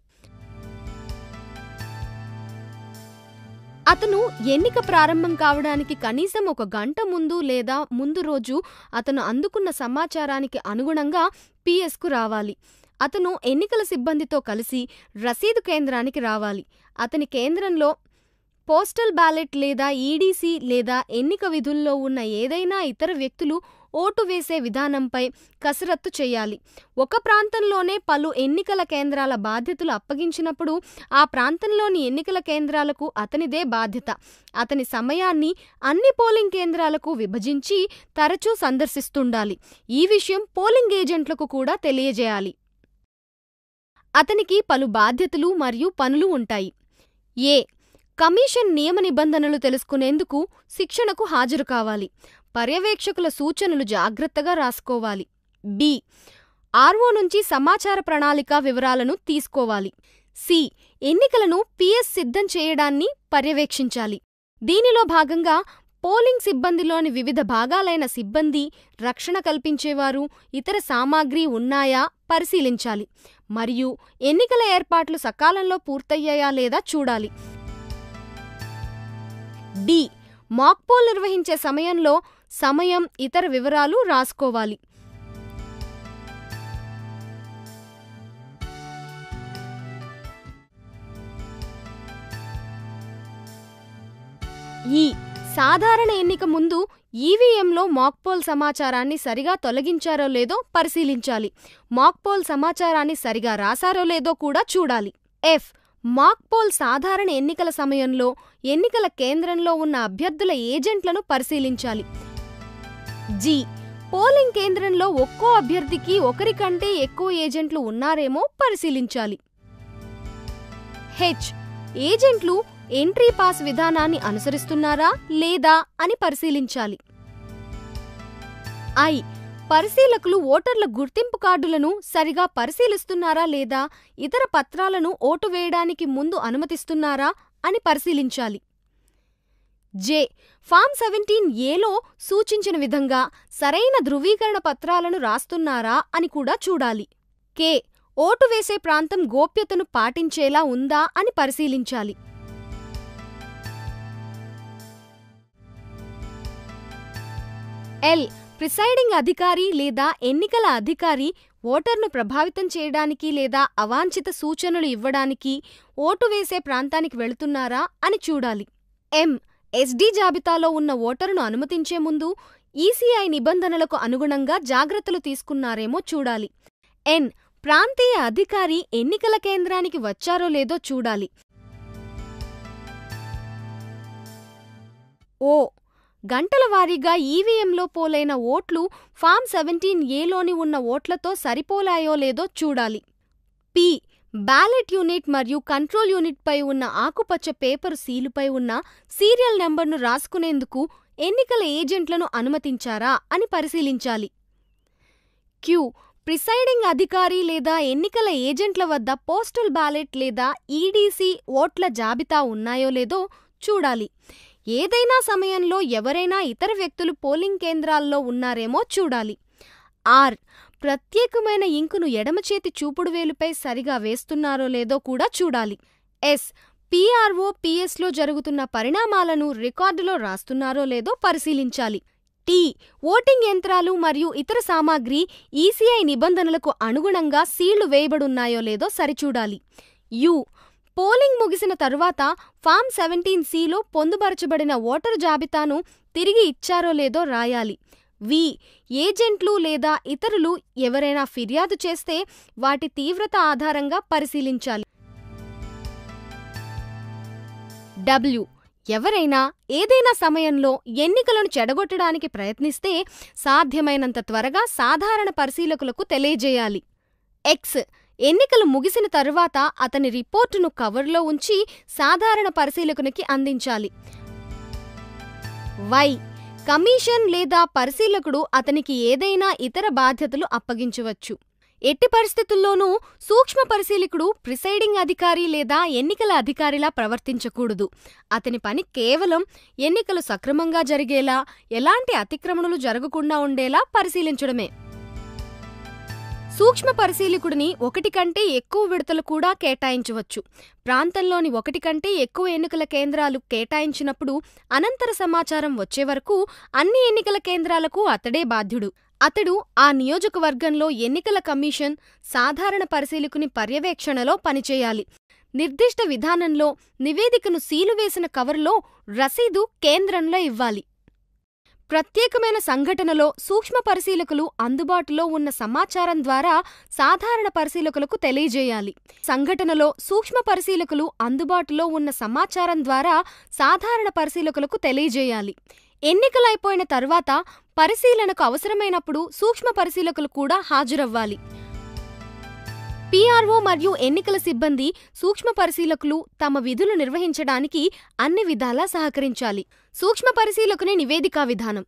అతను ఎన్నిక ప్రారంభం కావడానికి కనీసం ఒక గంట ముందు లేదా ముందు రోజు అతను అందుకున్న సమాచారానికి అనుగుణంగా పిఎస్కు రావాలి. అతను ఎన్నికల సిబ్బందితో కలిసి రసీదు కేంద్రానికి రావాలి. అతని కేంద్రంలో పోస్టల్ బ్యాలెట్ లేదా ఈడీసీ లేదా ఎన్నిక విధుల్లో ఉన్న ఏదైనా ఇతర వ్యక్తులు ఓటు వేసే విధానంపై కసరత్తు చేయాలి. ఒక ప్రాంతంలోనే పలు ఎన్నికల కేంద్రాల బాధ్యతలు అప్పగించినప్పుడు ఆ ప్రాంతంలోని ఎన్నికల కేంద్రాలకు అతనిదే బాధ్యత. అతని సమయాన్ని అన్ని పోలింగ్ కేంద్రాలకు విభజించి తరచూ సందర్శిస్తుండాలి. ఈ విషయం పోలింగ్ ఏజెంట్లకు కూడా తెలియజేయాలి. అతనికి పలు బాధ్యతలు మరియు పనులు ఉంటాయి. ఏ. కమిషన్ నియమ నిబంధనలు తెలుసుకునేందుకు శిక్షణకు హాజరు కావాలి. పర్యవేక్షకుల సూచనలు జాగ్రత్తగా రాసుకోవాలి. బి. ఆర్ఓ నుంచి సమాచార ప్రణాళిక వివరాలను తీసుకోవాలి. సి. ఎన్నికలను పిఎస్ సిద్ధం చేయడాన్ని పర్యవేక్షించాలి. దీనిలో భాగంగా పోలింగ్ సిబ్బందిలోని వివిధ భాగాలైన సిబ్బంది రక్షణ కల్పించేవారు ఇతర సామాగ్రి ఉన్నాయా పరిశీలించాలి. మరియు ఎన్నికల ఏర్పాట్లు సకాలంలో పూర్తయ్యాయా లేదా చూడాలి. డి. మాక్పోల్ నిర్వహించే సమయంలో సమయం ఇతర వివరాలు రాసుకోవాలి. ఈ సాధారణ ఎన్నిక ముందు ఈవీఎంలో మాక్పోల్ సమాచారాన్ని సరిగా తొలగించారో లేదో పరిశీలించాలి. మాక్పోల్ సమాచారాన్ని సరిగా రాశారో లేదో కూడా చూడాలి. ఎఫ్. మాక్పోల్ సాధారణ ఎన్నికల సమయంలో ఎన్నికల కేంద్రంలో ఉన్న అభ్యర్థుల ఏజెంట్లను పరిశీలించాలి. జి. పోలింగ్ కేంద్రంలో ఒక్కో అభ్యర్థికి ఒకరికంటే ఎక్కువ ఏజెంట్లు ఉన్నారేమో పరిశీలించాలి. హెచ్. ఏజెంట్లు ఎంట్రీ పాస్ విధానాన్ని అనుసరిస్తున్నారా లేదా అని పరిశీలించాలి. ఐ. పరిశీలకులు ఓటర్ల గుర్తింపు కార్డులను సరిగా పరిశీలిస్తున్నారా లేదా ఇతర పత్రాలను ఓటు వేయడానికి ముందు అనుమతిస్తున్నారా అని పరిశీలించాలి. జే. ఫామ్ సెవెంటీన్ ఏలో సూచించిన విధంగా సరైన ధృవీకరణ పత్రాలను రాస్తున్నారా అని కూడా చూడాలి. కే. ఓటు వేసే ప్రాంతం గోప్యతను పాటించేలా ఉందా అని పరిశీలించాలి. ఎల్. ప్రిసైడింగ్ అధికారి లేదా ఎన్నికల అధికారి ఓటర్ను ప్రభావితం చేయడానికి లేదా అవాంఛిత సూచనలు ఇవ్వడానికి ఓటు వేసే ప్రాంతానికి వెళుతున్నారా అని చూడాలి. ఎం. ఎస్డీ జాబితాలో ఉన్న ఓటరును అనుమతించే ముందు ఈసీఐ నిబంధనలకు అనుగుణంగా జాగ్రత్తలు తీసుకున్నారేమో చూడాలి. ఎన్. ప్రాంతీయ అధికారి ఎన్నికల కేంద్రానికి వచ్చారో లేదో చూడాలి. ఓ. గంటల వారీగా ఈవీఎంలో పోలైన ఓట్లు ఫామ్ సెవెంటీన్ ఏలోని ఉన్న ఓట్లతో సరిపోలాయో లేదో చూడాలి. పి. బ్యాలెట్ యూనిట్ మరియు కంట్రోల్ యూనిట్పై ఉన్న ఆకుపచ్చ పేపరు సీలుపై ఉన్న సీరియల్ నెంబర్ను రాసుకునేందుకు ఎన్నికల ఏజెంట్లను అనుమతించారా అని పరిశీలించాలి. క్యూ. ప్రిసైడింగ్ అధికారి లేదా ఎన్నికల ఏజెంట్ల వద్ద పోస్టల్ బ్యాలెట్ లేదా ఈడీసీ ఓట్ల జాబితా ఉన్నాయో లేదో చూడాలి. ఏదైనా సమయంలో ఎవరైనా ఇతర వ్యక్తులు పోలింగ్ కేంద్రాల్లో ఉన్నారేమో చూడాలి. ఆర్. ప్రత్యేకమైన ఇంకును ఎడమచేతి చూపుడు వేలుపై సరిగా వేస్తున్నారో లేదో కూడా చూడాలి. ఎస్. పీఆర్ఓ పిఎస్లో జరుగుతున్న పరిణామాలను రికార్డులో రాస్తున్నారో లేదో పరిశీలించాలి. టీ. ఓటింగ్ యంత్రాలు మరియు ఇతర సామాగ్రి ఈసీఐ నిబంధనలకు అనుగుణంగా సీళ్ళు వేయబడున్నాయో లేదో సరిచూడాలి. యు. పోలింగ్ ముగిసిన తరువాత ఫామ్ సెవెంటీన్ సిలో పొందుపరచబడిన ఓటరు జాబితాను తిరిగి ఇచ్చారో లేదో రాయాలి. వి. ఏజెంట్లు లేదా ఇతరులు ఎవరైనా ఫిర్యాదు చేస్తే వాటి తీవ్రత ఆధారంగా పరిశీలించాలి. డబ్ల్యూ. ఎవరైనా ఏదైనా సమయంలో ఎన్నికలను చెడగొట్టడానికి ప్రయత్నిస్తే సాధ్యమైనంత త్వరగా సాధారణ పరిశీలకులకు తెలియజేయాలి. ఎక్స్. ఎన్నికలు ముగిసిన తరువాత అతని రిపోర్టును కవర్లో ఉంచి సాధారణ పరిశీలకునికి అందించాలి. వై. కమిషన్ లేదా పరిశీలకుడు అతనికి ఏదైనా ఇతర బాధ్యతలు అప్పగించవచ్చు. ఎట్టి పరిస్థితుల్లోనూ సూక్ష్మ పరిశీలకుడు ప్రిసైడింగ్ అధికారి లేదా ఎన్నికల అధికారిలా ప్రవర్తించకూడదు. అతని పని కేవలం ఎన్నికలు సక్రమంగా జరిగేలా ఎలాంటి అతిక్రమణలు జరగకుండా ఉండేలా పరిశీలించడమే. సూక్ష్మ పరిశీలకుడిని ఒకటి కంటే ఎక్కువ విడతలు కూడా కేటాయించవచ్చు. ప్రాంతంలోని ఒకటి కంటే ఎక్కువ ఎన్నికల కేంద్రాలు కేటాయించినప్పుడు అనంతర సమాచారం వచ్చే వరకు అన్ని ఎన్నికల కేంద్రాలకు అతడే బాధ్యుడు. అతడు ఆ నియోజకవర్గంలో ఎన్నికల కమిషన్ సాధారణ పరిశీలకుని పర్యవేక్షణలో పనిచేయాలి. నిర్దిష్ట విధానంలో నివేదికను సీలు వేసిన కవర్లో రసీదు కేంద్రంలో ఇవ్వాలి. ప్రత్యేకమైన సంఘటనలో సూక్ష్మ పరిశీలకులు అందుబాటులో ఉన్న సమాచారం ద్వారా సాధారణ పరిశీలకులకు తెలియజేయాలి. సంఘటనలో సూక్ష్మ పరిశీలకులు అందుబాటులో ఉన్న సమాచారం ద్వారా సాధారణ పరిశీలకులకు తెలియజేయాలి. ఎన్నికలైపోయిన తర్వాత పరిశీలనకు అవసరమైనప్పుడు సూక్ష్మ పరిశీలకులు కూడా హాజరవ్వాలి. పీఆర్ఓ మరియు ఎన్నికల సిబ్బంది సూక్ష్మ పరిశీలకులు తమ విధులు నిర్వహించడానికి అన్ని విధాలా సహకరించాలి. సూక్ష్మ పరిశీలకుని నివేదికా విధానం.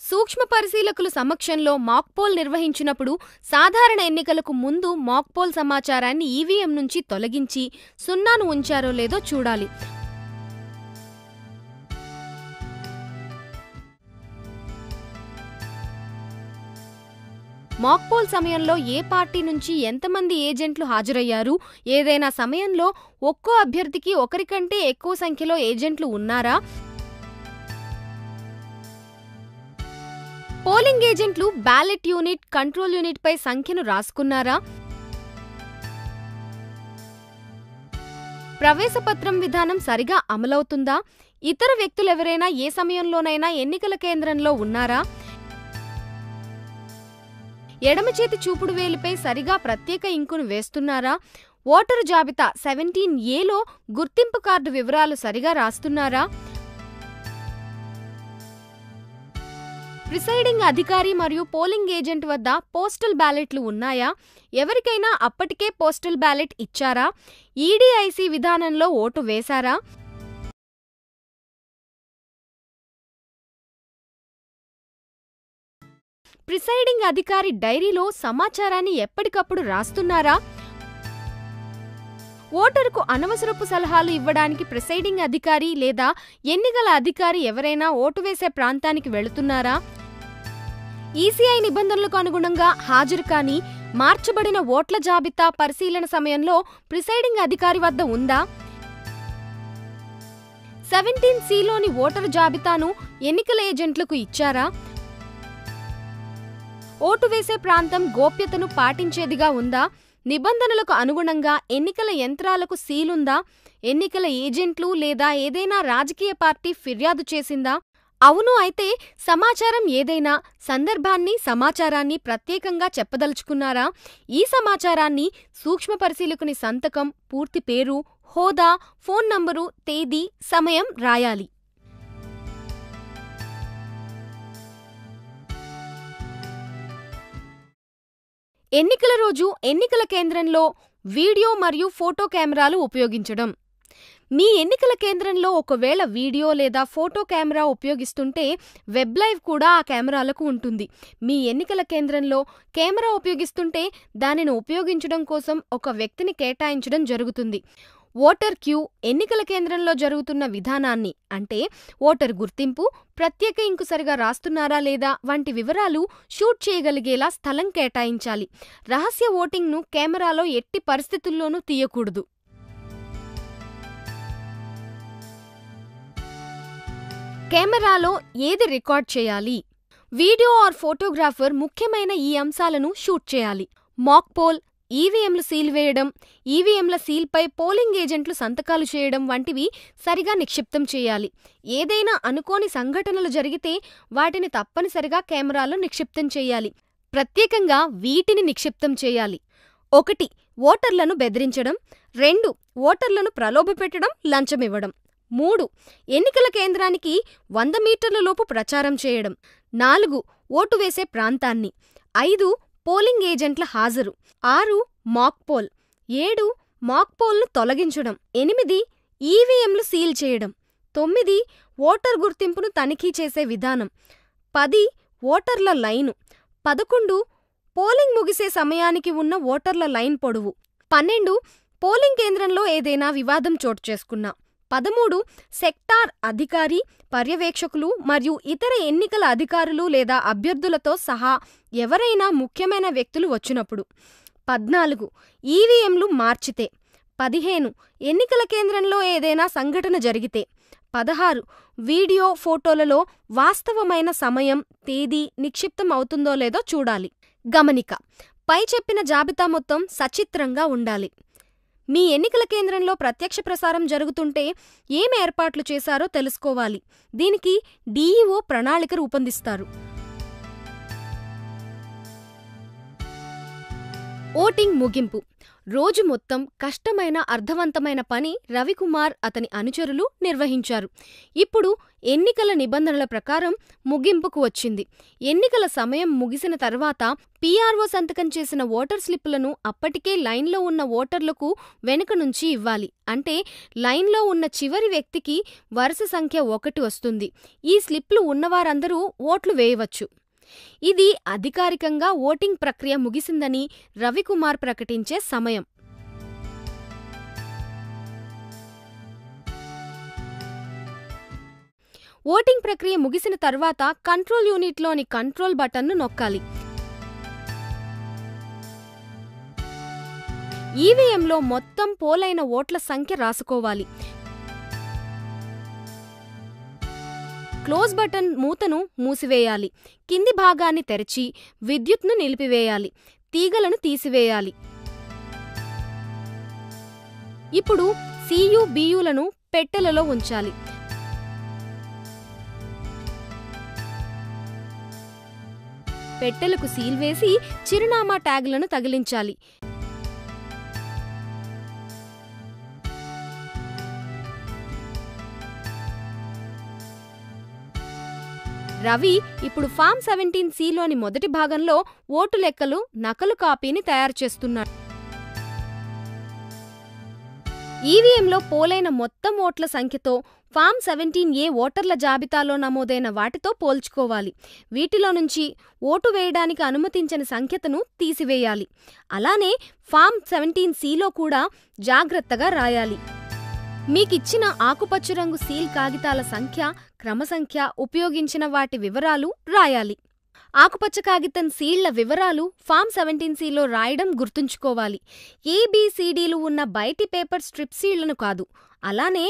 సూక్ష్మ పరిశీలకులు సమక్షంలో మాక్పోల్ నిర్వహించినప్పుడు సాధారణ ఎన్నికలకు ముందు మాక్పోల్ సమాచారాన్ని ఈవీఎం నుంచి తొలగించి సున్నాను ఉంచారో లేదో చూడాలి. మాక్పోల్ సమయంలో ఏ పార్టీ నుంచి ఎంతమంది ఏజెంట్లు హాజరయ్యారు? ఏదైనా సమయంలో ఒక్కో అభ్యర్థికి ఒకరికంటే ఎక్కువ సంఖ్యలో ఏజెంట్లు ఉన్నారా? పోలింగ్ ఏజెంట్లు బ్యాలెట్ యూనిట్ కంట్రోల్ యూనిట్ పై సంఖ్యను రాసుకున్నారా? ప్రవేశపత్రం విధానం సరిగా అమలవుతుందా? ఇతర వ్యక్తులెవరైనా ఏ సమయంలోనైనా ఎన్నికల కేంద్రంలో ఉన్నారా? ఎడమ చేతి చూపుడు వేలిపై సరిగా ప్రత్యేక ఇంకును వేస్తున్నారా? ఓటరు జాబితా సెవెంటీన్ ఏలో గుర్తింపు కార్డు వివరాలు సరిగా రాస్తున్నారా? ప్రిసైడింగ్ అధికారి మరియు పోలింగ్ ఏజెంట్ వద్ద పోస్టల్ బ్యాలెట్లు ఉన్నాయా? ఎవరికైనా అప్పటికే పోస్టల్ బ్యాలెట్ ఇచ్చారా? ఈడీఐసీ విధానంలో ఓటు వేశారా? ప్రిసైడింగ్ అధికారి డైరీలో సమాచారాన్ని ఎప్పటికప్పుడు రాస్తున్నారా? ఓటరుకు అనవసరపు సలహాలు ఇవ్వడానికి ప్రిసైడింగ్ అధికారి లేదా ఎన్నికల అధికారి ఎవరైనా ఓటు వేసే ప్రాంతానికి వెళుతున్నారా? ఈసీఐ నిబంధనలకు అనుగుణంగా హాజరు కాని మార్చబడిన ఓట్ల జాబితా పరిశీలన సమయంలో ప్రిసైడింగ్ అధికారి వద్ద ఉందా? సెవెంటీన్ సిలోని ఓటరు జాబితాను ఎన్నికల ఏజెంట్లకు ఇచ్చారా? ఓటు వేసే ప్రాంతం గోప్యతను పాటించేదిగా ఉందా? నిబంధనలకు అనుగుణంగా ఎన్నికల యంత్రాలకు సీలుందా? ఎన్నికల ఏజెంట్లు లేదా ఏదైనా రాజకీయ పార్టీ ఫిర్యాదు చేసిందా? అవును అయితే సమాచారం ఏదైనా సందర్భాన్ని సమాచారాన్ని ప్రత్యేకంగా చెప్పదలుచుకున్నారా? ఈ సమాచారాన్ని సూక్ష్మ పరిశీలకుని సంతకం పూర్తి పేరు హోదా ఫోన్ నంబరు తేదీ సమయం రాయాలి. ఎన్నికల రోజు ఎన్నికల కేంద్రంలో వీడియో మరియు ఫోటో కెమెరాలు ఉపయోగించడం. మీ ఎన్నికల కేంద్రంలో ఒకవేళ వీడియో లేదా ఫోటో కెమెరా ఉపయోగిస్తుంటే వెబ్ లైవ్ కూడా ఆ కెమెరాలకు ఉంటుంది. మీ ఎన్నికల కేంద్రంలో కెమెరా ఉపయోగిస్తుంటే దానిని ఉపయోగించడం కోసం ఒక వ్యక్తిని కేటాయించడం జరుగుతుంది. ఓటర్ క్యూ ఎన్నికల కేంద్రంలో జరుగుతున్న విధానాన్ని అంటే ఓటర్ గుర్తింపు ప్రత్యేక ఇంకు సరిగా రాస్తున్నారా లేదా వంటి వివరాలు షూట్ చేయగలిగేలా స్థలం కేటాయించాలి. రహస్య ఓటింగ్ను కెమెరాలో ఎట్టి పరిస్థితుల్లోనూ తీయకూడదు. కెమెరాలో ఏది రికార్డ్ చేయాలి? వీడియో ఆర్ ఫోటోగ్రాఫర్ ముఖ్యమైన ఈ అంశాలను షూట్ చేయాలి. మాక్ పోల్ ఈవీఎంలు సీల్ వేయడం ఈవీఎంల సీల్పై పోలింగ్ ఏజెంట్లు సంతకాలు చేయడం వంటివి సరిగా నిక్షిప్తం చేయాలి. ఏదైనా అనుకోని సంఘటనలు జరిగితే వాటిని తప్పనిసరిగా కెమెరాలో నిక్షిప్తం చేయాలి. ప్రత్యేకంగా వీటిని నిక్షిప్తం చేయాలి. ఒకటి ఓటర్లను బెదిరించడం. రెండు ఓటర్లను ప్రలోభపెట్టడం లంచమివ్వడం. మూడు ఎన్నికల కేంద్రానికి వంద మీటర్ల లోపు ప్రచారం చేయడం. నాలుగు ఓటు వేసే ప్రాంతాన్ని. ఐదు పోలింగ్ ఏజెంట్ల హాజరు. ఆరు మాక్ పోల్. ఏడు మాక్ పోల్ను తొలగించడం. ఎనిమిది ఈవీఎంలు సీల్ చేయడం. తొమ్మిది ఓటర్ గుర్తింపును తనిఖీ చేసే విధానం. పది ఓటర్ల లైను. పదకొండు పోలింగ్ ముగిసే సమయానికి ఉన్న ఓటర్ల లైన్ పొడవు. పన్నెండు పోలింగ్ కేంద్రంలో ఏదైనా వివాదం చోటు చేసుకున్నా. పదమూడు సెక్టార్ అధికారి పర్యవేక్షకులు మరియు ఇతర ఎన్నికల అధికారులు లేదా అభ్యర్థులతో సహా ఎవరైనా ముఖ్యమైన వ్యక్తులు వచ్చినప్పుడు. పద్నాలుగు ఈవీఎంలు మార్చితే. పదిహేను ఎన్నికల కేంద్రంలో ఏదైనా సంఘటన జరిగితే. పదహారు వీడియో ఫోటోలలో వాస్తవమైన సమయం తేదీ నిక్షిప్తం అవుతుందో లేదో చూడాలి. గమనిక. పై చెప్పిన జాబితా మొత్తం సచిత్రంగా ఉండాలి. మీ ఎన్నికల కేంద్రంలో ప్రత్యక్ష ప్రసారం జరుగుతుంటే ఏం ఏర్పాట్లు చేశారో తెలుసుకోవాలి. దీనికి డీఈఓ ప్రణాళిక రూపొందిస్తారు. ఓటింగ్ ముగింపు. రోజు మొత్తం కష్టమైన అర్థవంతమైన పని రవికుమార్ అతని అనుచరులు నిర్వహించారు. ఇప్పుడు ఎన్నికల నిబంధనల ప్రకారం ముగింపుకు వచ్చింది. ఎన్నికల సమయం ముగిసిన తర్వాత పీఆర్ఓ సంతకం చేసిన ఓటర్ స్లిప్పులను అప్పటికే లైన్లో ఉన్న ఓటర్లకు వెనుక నుంచి ఇవ్వాలి. అంటే లైన్లో ఉన్న చివరి వ్యక్తికి వరుస సంఖ్య ఒకటి వస్తుంది. ఈ స్లిప్లు ఉన్నవారందరూ ఓట్లు వేయవచ్చు. ఇది అధికారికంగా ఓటింగ్ ప్రక్రియ ముగిసిందని రవికుమార్ ప్రకటించే సమయం. ఓటింగ్ ప్రక్రియ ముగిసిన తర్వాత కంట్రోల్ యూనిట్లోని కంట్రోల్ బటన్ను నొక్కాలి. ఈవీఎంలో మొత్తం పోలైన ఓట్ల సంఖ్య రాసుకోవాలి. క్లోజ్ బటన్ మూతను మూసివేయాలి. కింది భాగాన్ని తెరచి విద్యుత్ను నిలిపివేయాలి. తీగలను తీసివేయాలి. ఇప్పుడు సియు బియులను పెట్టెలలో ఉంచాలి. పెట్టెలకు సీల్ వేసి చిరునామా ట్యాగులను తగిలించాలి. రవి ఇప్పుడు ఫామ్ సెవెంటీన్ సిలోని మొదటి భాగంలో ఓటు లెక్కలు నకలు కాపీని తయారు చేస్తున్నాడు. ఈవీఎంలో పోలైన మొత్తం ఓట్ల సంఖ్యతో ఫామ్ సెవెంటీన్ ఏ ఓటర్ల జాబితాలో నమోదైన వాటితో పోల్చుకోవాలి. వీటిలో నుంచి ఓటు వేయడానికి అనుమతించిన సంఖ్యతను తీసివేయాలి. అలానే ఫామ్ సెవెంటీన్ సిలో కూడా జాగ్రత్తగా రాయాలి. మీకిచ్చిన ఆకుపచ్చ రంగు సీల్ కాగితాల సంఖ్య క్రమసంఖ్య ఉపయోగించిన వాటి వివరాలు రాయాలి. ఆకుపచ్చ కాగితం సీళ్ళ వివరాలు ఫామ్ సెవెంటీన్ సిలో రాయడం గుర్తుంచుకోవాలి. ఏబిసిడీలు ఉన్న బయటి పేపర్ స్ట్రిప్ సీళ్ళను కాదు. అలానే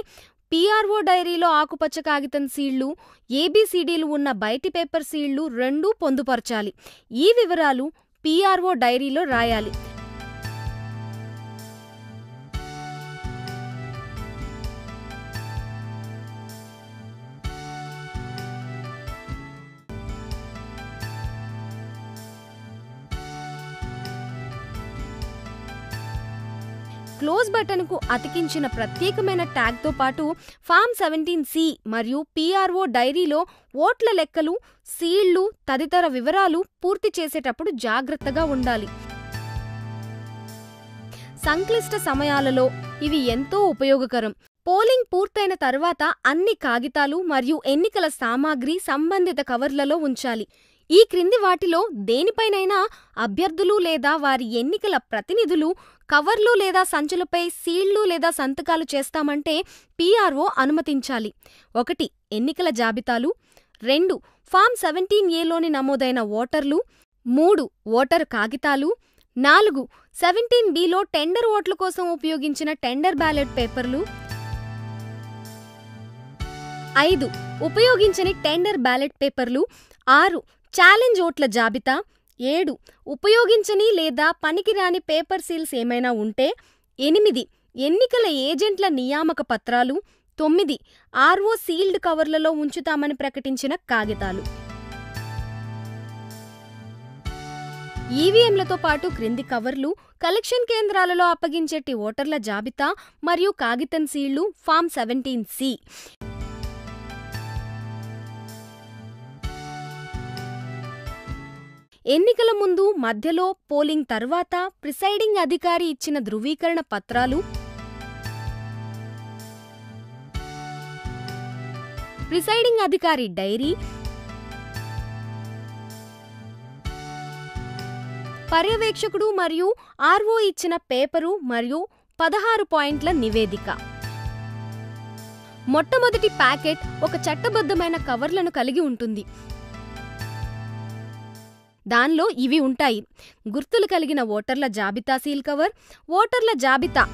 పీఆర్ఓ డైరీలో ఆకుపచ్చ కాగితం సీళ్ళు ఏబిసిడీలు ఉన్న బయటి పేపర్ సీళ్ళు రెండూ పొందుపరచాలి. ఈ వివరాలు పీఆర్ఓ డైరీలో రాయాలి. క్లోజ్ బటన్కు అతికించిన ప్రత్యేకమైన ట్యాగ్తో పాటు ఫామ్ సెవెంటీన్ సి మరియు పీఆర్ఓ డైరీలో ఓట్ల లెక్కలు సీళ్ళు తదితర వివరాలు పూర్తి చేసేటప్పుడు జాగ్రత్తగా ఉండాలి. సంక్లిష్ట సమయాలలో ఇవి ఎంతో ఉపయోగకరం. పోలింగ్ పూర్తయిన తర్వాత అన్ని కాగితాలు మరియు ఎన్నికల సామాగ్రి సంబంధిత కవర్లలో ఉంచాలి. ఈ క్రింది వాటిలో దేనిపైనైనా అభ్యర్థులు లేదా వారి ఎన్నికల ప్రతినిధులు కవర్లు లేదా సంచులపై సీళ్ళు లేదా సంతకాలు చేస్తామంటే పీఆర్ఓ అనుమతించాలి. ఒకటి ఎన్నికల జాబితాలు. రెండు ఫామ్ సెవెంటీన్ ఏలోని నమోదైన ఓటర్లు. మూడు ఓటరు కాగితాలు. నాలుగు సెవెంటీన్ బిలో టెండర్ ఓట్ల కోసం ఉపయోగించిన టెండర్ బ్యాలెట్ పేపర్లు. ఐదు ఉపయోగించని టెండర్ బ్యాలెట్ పేపర్లు. ఆరు ఛాలెంజ్ ఓట్ల జాబితా. ఏడు. ఉపయోగించని లేదా పనికిరాని పేపర్ సీల్స్ ఏమైనా ఉంటే ఎనిమిది. ఎన్నికల ఏజెంట్ల నియామక పత్రాలు తొమ్మిది. ఆర్ఓ సీల్డ్ కవర్లలో ఉంచుతామని ప్రకటించిన కాగితాలు. ఈవీఎంలతో పాటు క్రింది కవర్లు కలెక్షన్ కేంద్రాలలో అప్పగించేటి ఓటర్ల జాబితా మరియు కాగితం సీళ్ళు ఫామ్ సెవెంటీన్ సి. ఎన్నికల ముందు మధ్యలో పోలింగ్ తర్వాత ప్రిసైడింగ్ అధికారి ఇచ్చిన ధృవీకరణ పత్రాలు ప్రిసైడింగ్ అధికారి డైరీ పర్యవేక్షకుడు మరియు ఆర్ఓ ఇచ్చిన పేపరు మరియు పదహారు పాయింట్ల నివేదిక. మొట్టమొదటి ప్యాకెట్ ఒక చట్టబద్ధమైన కవర్లను కలిగి ఉంటుంది. దానిలో ఇవి ఉంటాయి. గుర్తులు కలిగిన ఓటర్ల జాబితా సీల్ కవర్ ఓటర్ల జాబితా.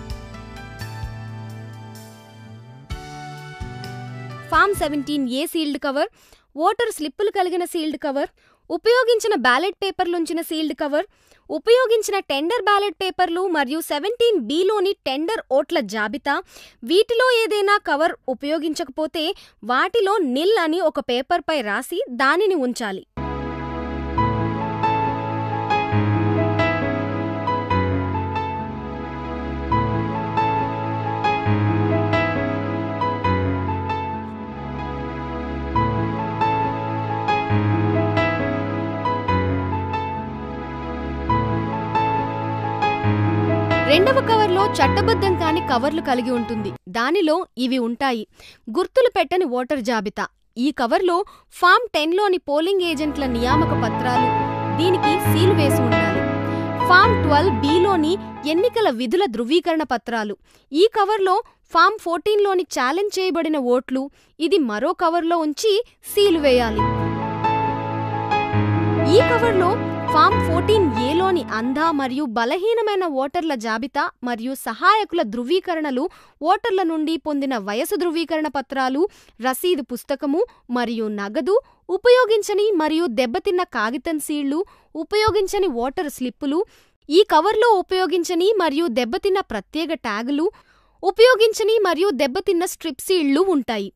Form seventeen A sealed cover voter స్లిప్పులు కలిగిన సీల్డ్ కవర్ ఉపయోగించిన బ్యాలెట్ పేపర్లుంచిన సీల్డ్ కవర్ ఉపయోగించిన టెండర్ బ్యాలెట్ పేపర్లు మరియు సెవెంటీన్ బిలోని టెండర్ ఓట్ల జాబితా. వీటిలో ఏదైనా కవర్ ఉపయోగించకపోతే వాటిలో నిల్ అని ఒక పేపర్పై రాసి దానిని ఉంచాలి. రెండవ కవర్లో చట్టబద్ధం కాని కవర్లు కలిగి ఉంటుంది. దానిలో ఇవి ఉంటాయి. గుర్తులు పెట్టని ఓటర్ జాబితా. ఈ కవర్లో ఫామ్ టెన్లోని పోలింగ్ ఏజెంట్ల నియామక పత్రాలు దీనికి సీలు వేసి ఉండాలి. ఫామ్ ట్వెల్వ్ బిలోని ఎన్నికల విధుల ధృవీకరణ పత్రాలు. ఈ కవర్లో ఫామ్ ఫోర్టీన్లోని ఛాలెంజ్ చేయబడిన ఓట్లు ఇది మరో కవర్లో ఉంచి సీలు వేయాలి. ఈ కవర్లో ఫామ్ ఫోర్టీన్ ఏలోని అంధ మరియు బలహీనమైన ఓటర్ల జాబితా మరియు సహాయకుల ధృవీకరణలు ఓటర్ల నుండి పొందిన వయసు ధృవీకరణ పత్రాలు రసీదు పుస్తకము మరియు నగదు ఉపయోగించని మరియు దెబ్బతిన్న కాగితం సీళ్ళు ఉపయోగించని ఓటర్ స్లిప్పులు ఈ కవర్లో ఉపయోగించని మరియు దెబ్బతిన్న ప్రత్యేక ట్యాగులు ఉపయోగించని మరియు దెబ్బతిన్న స్ట్రిప్ సీళ్ళు ఉంటాయి.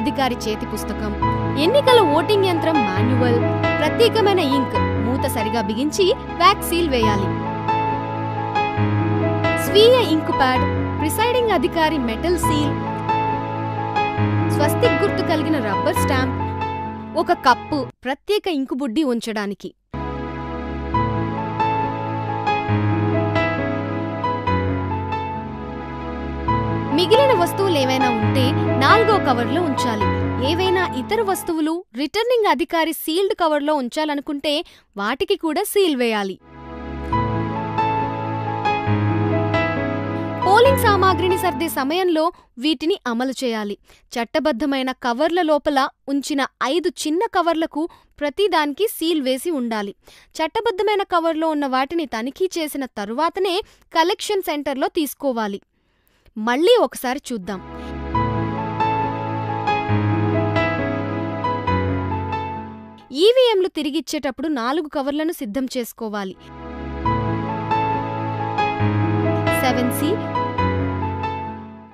అధికారి చేతి పుస్తకం ఎన్నికల ఓటింగ్ యంత్రం మాన్యువల్ ప్రత్యేకమైన ఇంక్ మూత సరిగా బిగించి వ్యాక్ సీల్ వేయాలి. స్వీయ ఇంక్ ప్యాడ్ ప్రిసైడింగ్ అధికారి మెటల్ సీల్ స్వస్తిక్ గుర్తు కలిగిన రబ్బర్ స్టాంప్ ఒక కప్పు ప్రత్యేక ఇంకు బుడ్డి ఉంచడానికి. మిగిలిన వస్తువులు ఏవైనా ఉంటే నాలుగో కవర్లో ఉంచాలి. ఏవైనా ఇతర వస్తువులు రిటర్నింగ్ అధికారి సీల్డ్ కవర్లో ఉంచాలనుకుంటే వాటికి కూడా సీల్ వేయాలి. పోలింగ్ సామాగ్రిని సర్దే సమయంలో వీటిని అమలు చేయాలి. చట్టబద్ధమైన కవర్ల లోపల ఉంచిన ఐదు చిన్న కవర్లకు ప్రతిదానికి సీల్ వేసి ఉండాలి. చట్టబద్ధమైన కవర్లో ఉన్న వాటిని తనిఖీ చేసిన తరువాతనే కలెక్షన్ సెంటర్లో తీసుకోవాలి. మళ్ళీ ఒకసారి చూద్దాం. ఈవీఎంలు తిరిగిచ్చేటప్పుడు నాలుగు కవర్లను సిద్ధం చేసుకోవాలి. సెవెన్ సి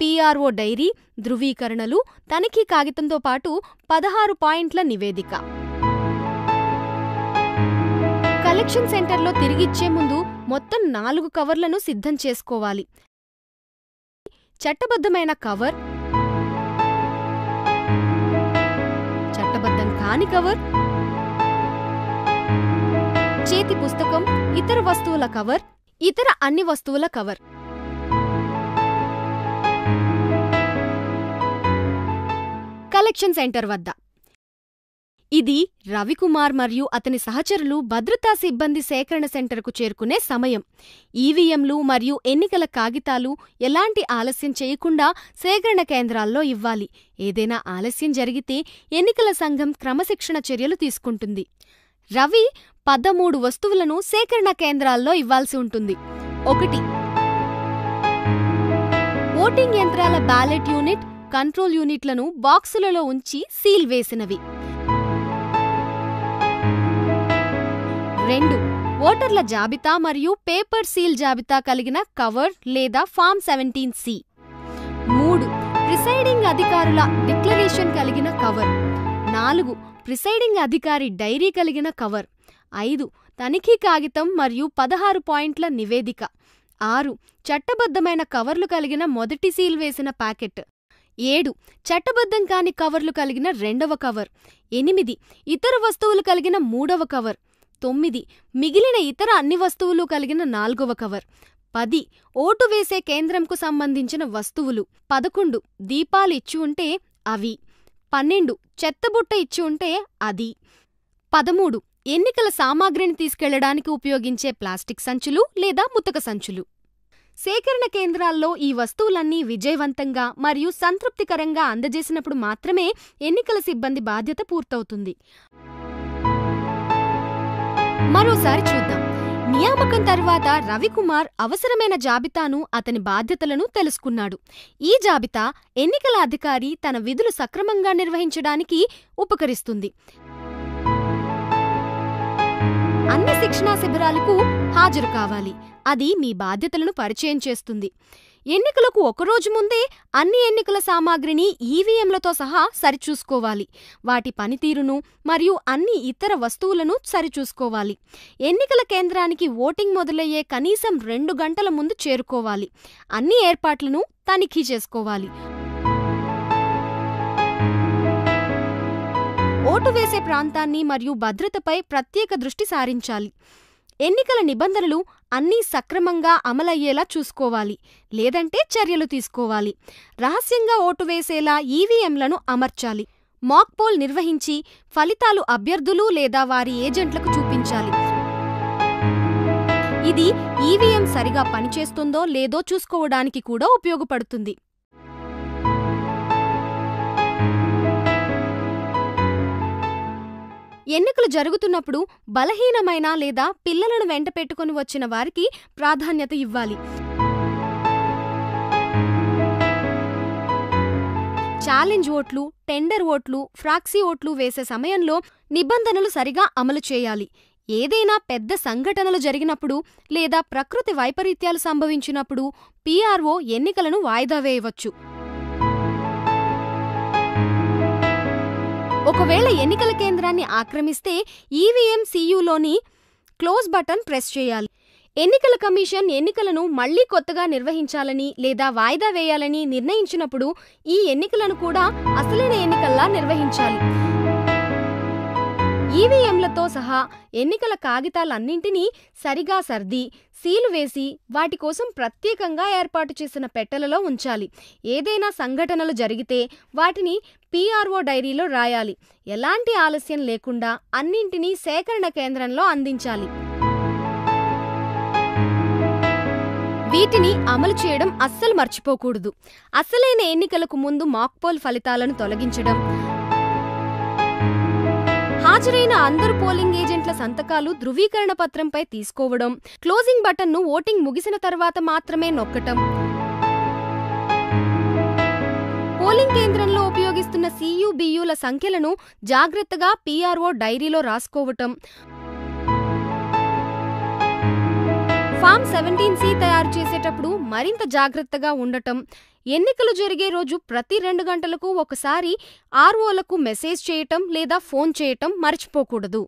పిఆర్ఓ డైరీ ధృవీకరణలు తనిఖీ కాగితంతో పాటు పదహారు పాయింట్ల నివేదిక. కలెక్షన్ సెంటర్లో తిరిగిచ్చే ముందు మొత్తం నాలుగు కవర్లను సిద్ధం చేసుకోవాలి. చట్టబద్ధమైన కవర్. చట్టబద్ధం కాని కవర్. చేతి పుస్తకం ఇతర వస్తువుల కవర్ ఇతర అన్ని వస్తువుల కవర్. కలెక్షన్ సెంటర్ వద్ద. ఇది రవికుమార్ మరియు అతని సహచరులు భద్రతా సిబ్బంది సేకరణ సెంటర్కు చేరుకునే సమయం. ఈవీఎంలు మరియు ఎన్నికల కాగితాలు ఎలాంటి ఆలస్యం చేయకుండా సేకరణ కేంద్రాల్లో ఇవ్వాలి. ఏదైనా ఆలస్యం జరిగితే ఎన్నికల సంఘం క్రమశిక్షణ చర్యలు తీసుకుంటుంది. రవి పదమూడు వస్తువులను సేకరణ కేంద్రాల్లో ఇవ్వాల్సి ఉంటుంది. ఒకటి. ఓటింగ్ యంత్రాల బ్యాలెట్ యూనిట్ కంట్రోల్ యూనిట్లను బాక్సులలో ఉంచి సీల్ వేసినవి. రెండు. ఓటర్ల జాబితా మరియు పేపర్ సీల్ జాబితా కలిగిన కవర్ లేదా ఫామ్ సెవెంటీన్ సి. మూడు. ప్రిసైడింగ్ అధికారుల డిక్లరేషన్ కలిగిన కవర్. నాలుగు. ప్రిసైడింగ్ అధికారి డైరీ కలిగిన కవర్. ఐదు. తనిఖీ కాగితం మరియు పదహారు పాయింట్ల నివేదిక. ఆరు. చట్టబద్ధమైన కవర్లు కలిగిన మొదటి సీల్ వేసిన ప్యాకెట్. ఏడు. చట్టబద్ధం కాని కవర్లు కలిగిన రెండవ కవర్. ఎనిమిది. ఇతర వస్తువులు కలిగిన మూడవ కవర్. తొమ్మిది. మిగిలిన ఇతర అన్ని వస్తువులు కలిగిన నాల్గవ కవర్. పది. ఓటు వేసే కేంద్రంకు సంబంధించిన వస్తువులు. పదకొండు. దీపాలు ఇచ్చి ఉంటే అవి. పన్నెండు. చెత్తబుట్ట ఇచ్చి ఉంటే అది. పదమూడు. ఎన్నికల సామాగ్రిని తీసుకెళ్ళడానికి ఉపయోగించే ప్లాస్టిక్ సంచులు లేదా ముతక సంచులు. సేకరణ కేంద్రాల్లో ఈ వస్తువులన్నీ విజయవంతంగా మరియు సంతృప్తికరంగా అందజేసినప్పుడు మాత్రమే ఎన్నికల సిబ్బంది బాధ్యత పూర్తవుతుంది. మరోసారి చూద్దాం. నియామకం తర్వాత రవికుమార్ అవసరమైన జాబితాను అతని బాధ్యతలను తెలుసుకున్నాడు. ఈ జాబితా ఎన్నికల అధికారి తన విధులు సక్రమంగా నిర్వహించడానికి ఉపకరిస్తుంది. అన్ని శిక్షణా శిబిరాలకు హాజరు కావాలి. అది మీ బాధ్యతలను పరిచయం చేస్తుంది. ఎన్నికలకు ఒకరోజు ముందే అన్ని ఎన్నికల సామాగ్రిని ఈవీఎంలతో సహా సరిచూసుకోవాలి. వాటి పనితీరును మరియు అన్ని ఇతర వస్తువులను సరిచూసుకోవాలి. ఎన్నికల కేంద్రానికి ఓటింగ్ మొదలయ్యే కనీసం రెండు గంటల ముందు చేరుకోవాలి. అన్ని ఏర్పాట్లను తనిఖీ చేసుకోవాలి. ఓటు వేసే ప్రాంతాన్ని మరియు భద్రతపై ప్రత్యేక దృష్టి సారించాలి. ఎన్నికల నిబంధనలు అన్నీ సక్రమంగా అమలయ్యేలా చూసుకోవాలి లేదంటే చర్యలు తీసుకోవాలి. రహస్యంగా ఓటు వేసేలా ఈవీఎంలను అమర్చాలి. మాక్ పోల్ నిర్వహించి ఫలితాలు అభ్యర్థులు లేదా వారి ఏజెంట్లకు చూపించాలి. ఇది ఈవీఎం సరిగా పనిచేస్తుందో లేదో చూసుకోవడానికి కూడా ఉపయోగపడుతుంది. ఎన్నికలు జరుగుతున్నప్పుడు బలహీనమైన లేదా పిల్లలను వెంట పెట్టుకుని వచ్చిన వారికి ప్రాధాన్యత ఇవ్వాలి. ఛాలెంజ్ ఓట్లు టెండర్ ఓట్లు ఫ్రాక్సీ ఓట్లు వేసే సమయంలో నిబంధనలు సరిగా అమలు చేయాలి. ఏదైనా పెద్ద సంఘటనలు జరిగినప్పుడు లేదా ప్రకృతి వైపరీత్యాలు సంభవించినప్పుడు పీఆర్ఓ ఎన్నికలను వాయిదా వేయవచ్చు. ఒకవేళ ఎన్నికల కేంద్రాన్ని ఆక్రమిస్తే ఈవీఎం సీయూలోని క్లోజ్ బటన్ ప్రెస్ చేయాలి. ఎన్నికల కమిషన్ ఎన్నికలను మళ్ళీ కొత్తగా నిర్వహించాలని లేదా వాయిదా వేయాలని నిర్ణయించినప్పుడు ఈ ఎన్నికలను కూడా అసలైన ఎన్నికల్లా నిర్వహించాలి. ఈవీఎంలతో సహా ఎన్నికల కాగితాలన్నింటినీ సరిగా సర్ది సీలు వేసి వాటి కోసం ప్రత్యేకంగా ఏర్పాటు చేసిన పెట్టెలలో ఉంచాలి. ఏదైనా సంఘటనలు జరిగితే వాటిని పీఆర్ఓ డైరీలో రాయాలి. ఎలాంటి ఆలస్యం లేకుండా అన్నింటినీ సేకరణ కేంద్రంలో అందించాలి. వీటిని అమలు చేయడం అస్సలు మర్చిపోకూడదు. అసలైన ఎన్నికలకు ముందు మాక్పోల్ ఫలితాలను తొలగించడం హాజరైన అందరు పోలింగ్ ఏజెంట్ల సంతకాలు ధృవీకరణ పత్రంపై తీసుకోవడం క్లోజింగ్ బటన్ను ఓటింగ్ ముగిసిన తర్వాత మాత్రమే నొక్కటం. పోలింగ్ కేంద్రంలో ఉపయోగిస్తున్న సీయూబీయూల సంఖ్యలను జాగ్రత్తగా పీఆర్ఓ డైరీలో రాసుకోవటం. ఫామ్ సెవెంటీన్ సి తయారు చేసేటప్పుడు మరింత జాగ్రత్తగా ఉండటం ఎన్నికలు జరిగే రోజు ప్రతి రెండు గంటలకు ఒకసారి ఆర్ఓలకు మెసేజ్ చేయటం లేదా ఫోన్ చేయటం మర్చిపోకూడదు.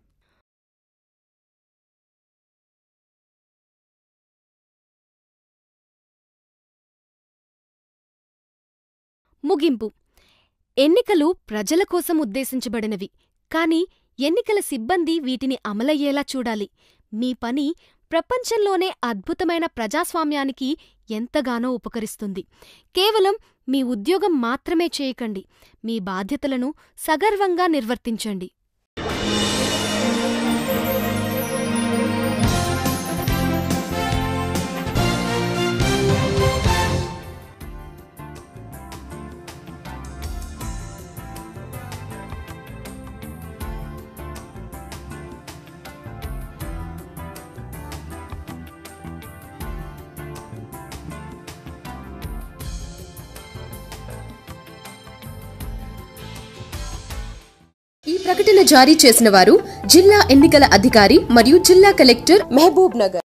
ముగింపు. ఎన్నికలు ప్రజల కోసం ఉద్దేశించబడినవి కానీ ఎన్నికల సిబ్బంది వీటిని అమలయ్యేలా చూడాలి. మీ పని ప్రపంచంలోనే అద్భుతమైన ప్రజాస్వామ్యానికి ఎంతగానో ఉపకరిస్తుంది. కేవలం మీ ఉద్యోగం మాత్రమే చేయకండి. మీ బాధ్యతలను సగర్వంగా నిర్వర్తించండి. ప్రకటన జారీ చేసిన వారు జిల్లా ఎన్నికల అధికారి మరియు జిల్లా కలెక్టర్ మహబూబ్ నగర్